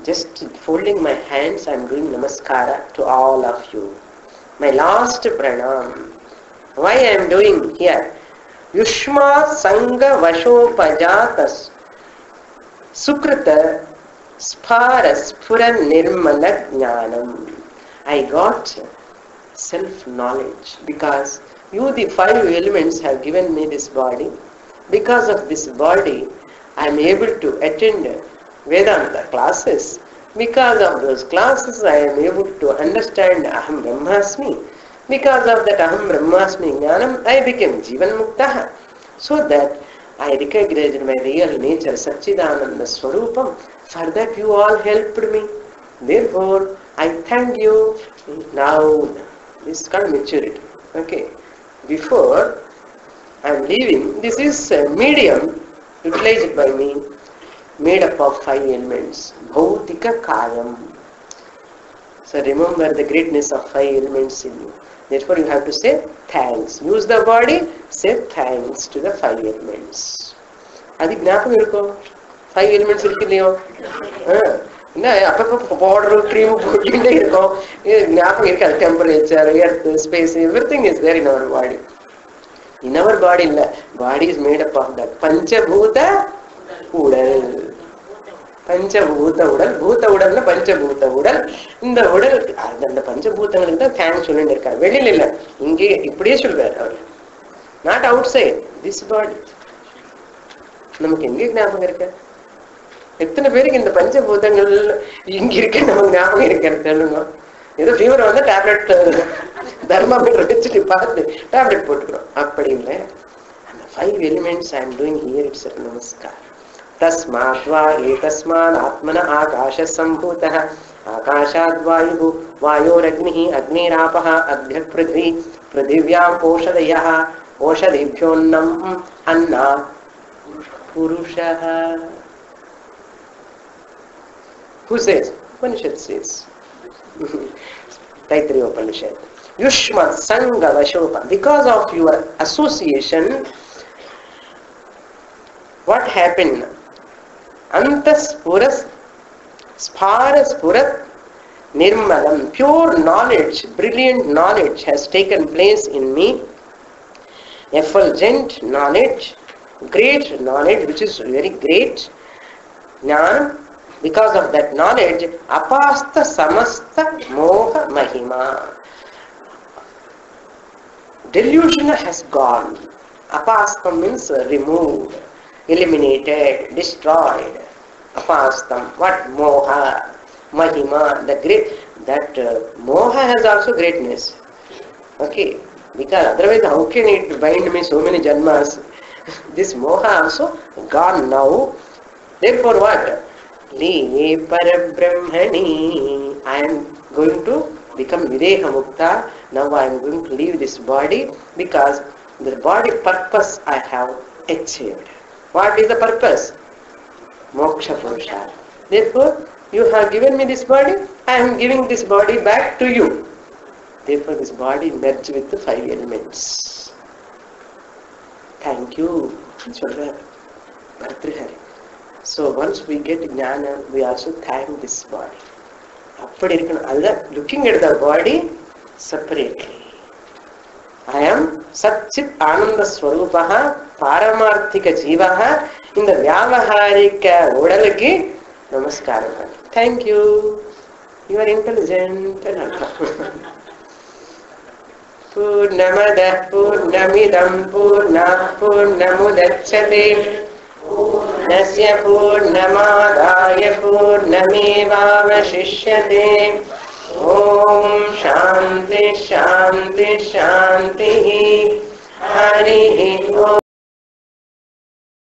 just folding my hands, I am doing namaskara to all of you. My last pranam. Why I am doing here? Yushma Sangha Vashopajatas Sukrita Sparas Puran Nirmala Jnanam. I got self-knowledge because you the five elements have given me this body because of this body, I am able to attend Vedanta classes. Because of those classes, I am able to understand Aham Brahmasmi. Because of that Aham Brahmasmi Jnanam, I became Jivan Muktaha. So that I recognized my real nature, Satchidananda Swarupam. For that you all helped me. Therefore, I thank you. Now, is called maturity. Okay. Before I am leaving, this is a medium utilized by me, made up of five elements. Bhautika Kayam. So remember the greatness of five elements in you. Therefore, you have to say thanks. Use the body, say thanks to the five elements. ಅದು ಜ್ಞಾಪಕ ಇಟ್ಕೋ five elements ಇರ್ತಿಲ್ಲೋ ಹಾಂ என்ன அப்பப்போ powder cream போட்டுட்டே இருக்கும் இது ஞாபகம் இருக்காது temperature earth space everything is there in our body in our body இல்ல body is made up of that பஞ்சபூத உடல் பஞ்சபூத உடல் பூத உடல்ல பஞ்சபூத உடல் இந்த உடல் அந்த பஞ்சபூதங்களுக்கு தான் தேங்க்ஸ் சொல்லிட்டு இருக்காரு வெளியில இல்ல இங்கே இப்படியே சொல்றாரு அவர் not outside this body நமக்கு எங்க ஞாபகம் இருக்கு எத்தனை பேருக்கு இந்த பஞ்சபூதங்கள் இங்க இருக்க நமக்கு ஞாபகம் இருக்கிறது சொல்லுங்க ஏதோ ஃபீவர் வந்து டேப்லெட் தர்மாமீட்டர் வச்சுட்டு பார்த்து டேப்லெட் போட்டுக்கிறோம். அப்படி இல்லை. அந்த five elements I am doing here it's நமஸ்கார் தஸ்மாத் வா ஏதஸ்மான் ஆத்மன ஆகாஷ சம்பூத ஆகாஷாத் வாயு வாயோரக்னி அக்னிராப அக்ய பிருத்வி பிருத்திவியாம் ஓஷதய ஓஷதிபியோன்னம் அன்னா. புருஷ Who says? Upanishad says. Taittiriya Upanishad. Yushma Sangha Vashopa. Because of your association, what happened? Antaspuras Spharaspurat Nirmalam. Pure knowledge, brilliant knowledge has taken place in me. Effulgent knowledge, great knowledge, which is very great. Jnana, because of that knowledge, apasta samasta moha mahima. Delusion has gone. Apastam means removed, eliminated, destroyed. Apastam. What? Moha. Mahima. The great. That uh, moha has also greatness. Okay. Because otherwise, how can it bind me so many janmas? this moha also gone now. Therefore, what? Ni Parabrahmani. I am going to become Videha Mukta. Now I am going to leave this body because the body purpose I have achieved. What is the purpose? Moksha Purusha. Therefore, you have given me this body, I am giving this body back to you. Therefore, this body merged with the five elements. Thank you, Children. Bhartrihari. So once we get ஞான we also thank this body அப்படி இருக்கணும். அதுதான் looking எட் த பாடி separately அயம் சச்சித் ஆனந்த ஸ்வரூபா பாரமார்த்திக ஜீவா இந்த வியாபகாரிக உடலுக்கு நமஸ்காரம் பண்ணி. தேங்க்யூ யுவர் இன்டெலிஜென்ட் அர்த்தம் பூர்ணமத பூர்ணமிதம் பூர்ணா பூர்ணமுதச்சதே. पूर्णस्य पूर्णमादाय पूर्णमेवावशिष्यते। ॐ शान्ति शान्ति शान्तिः। हरिः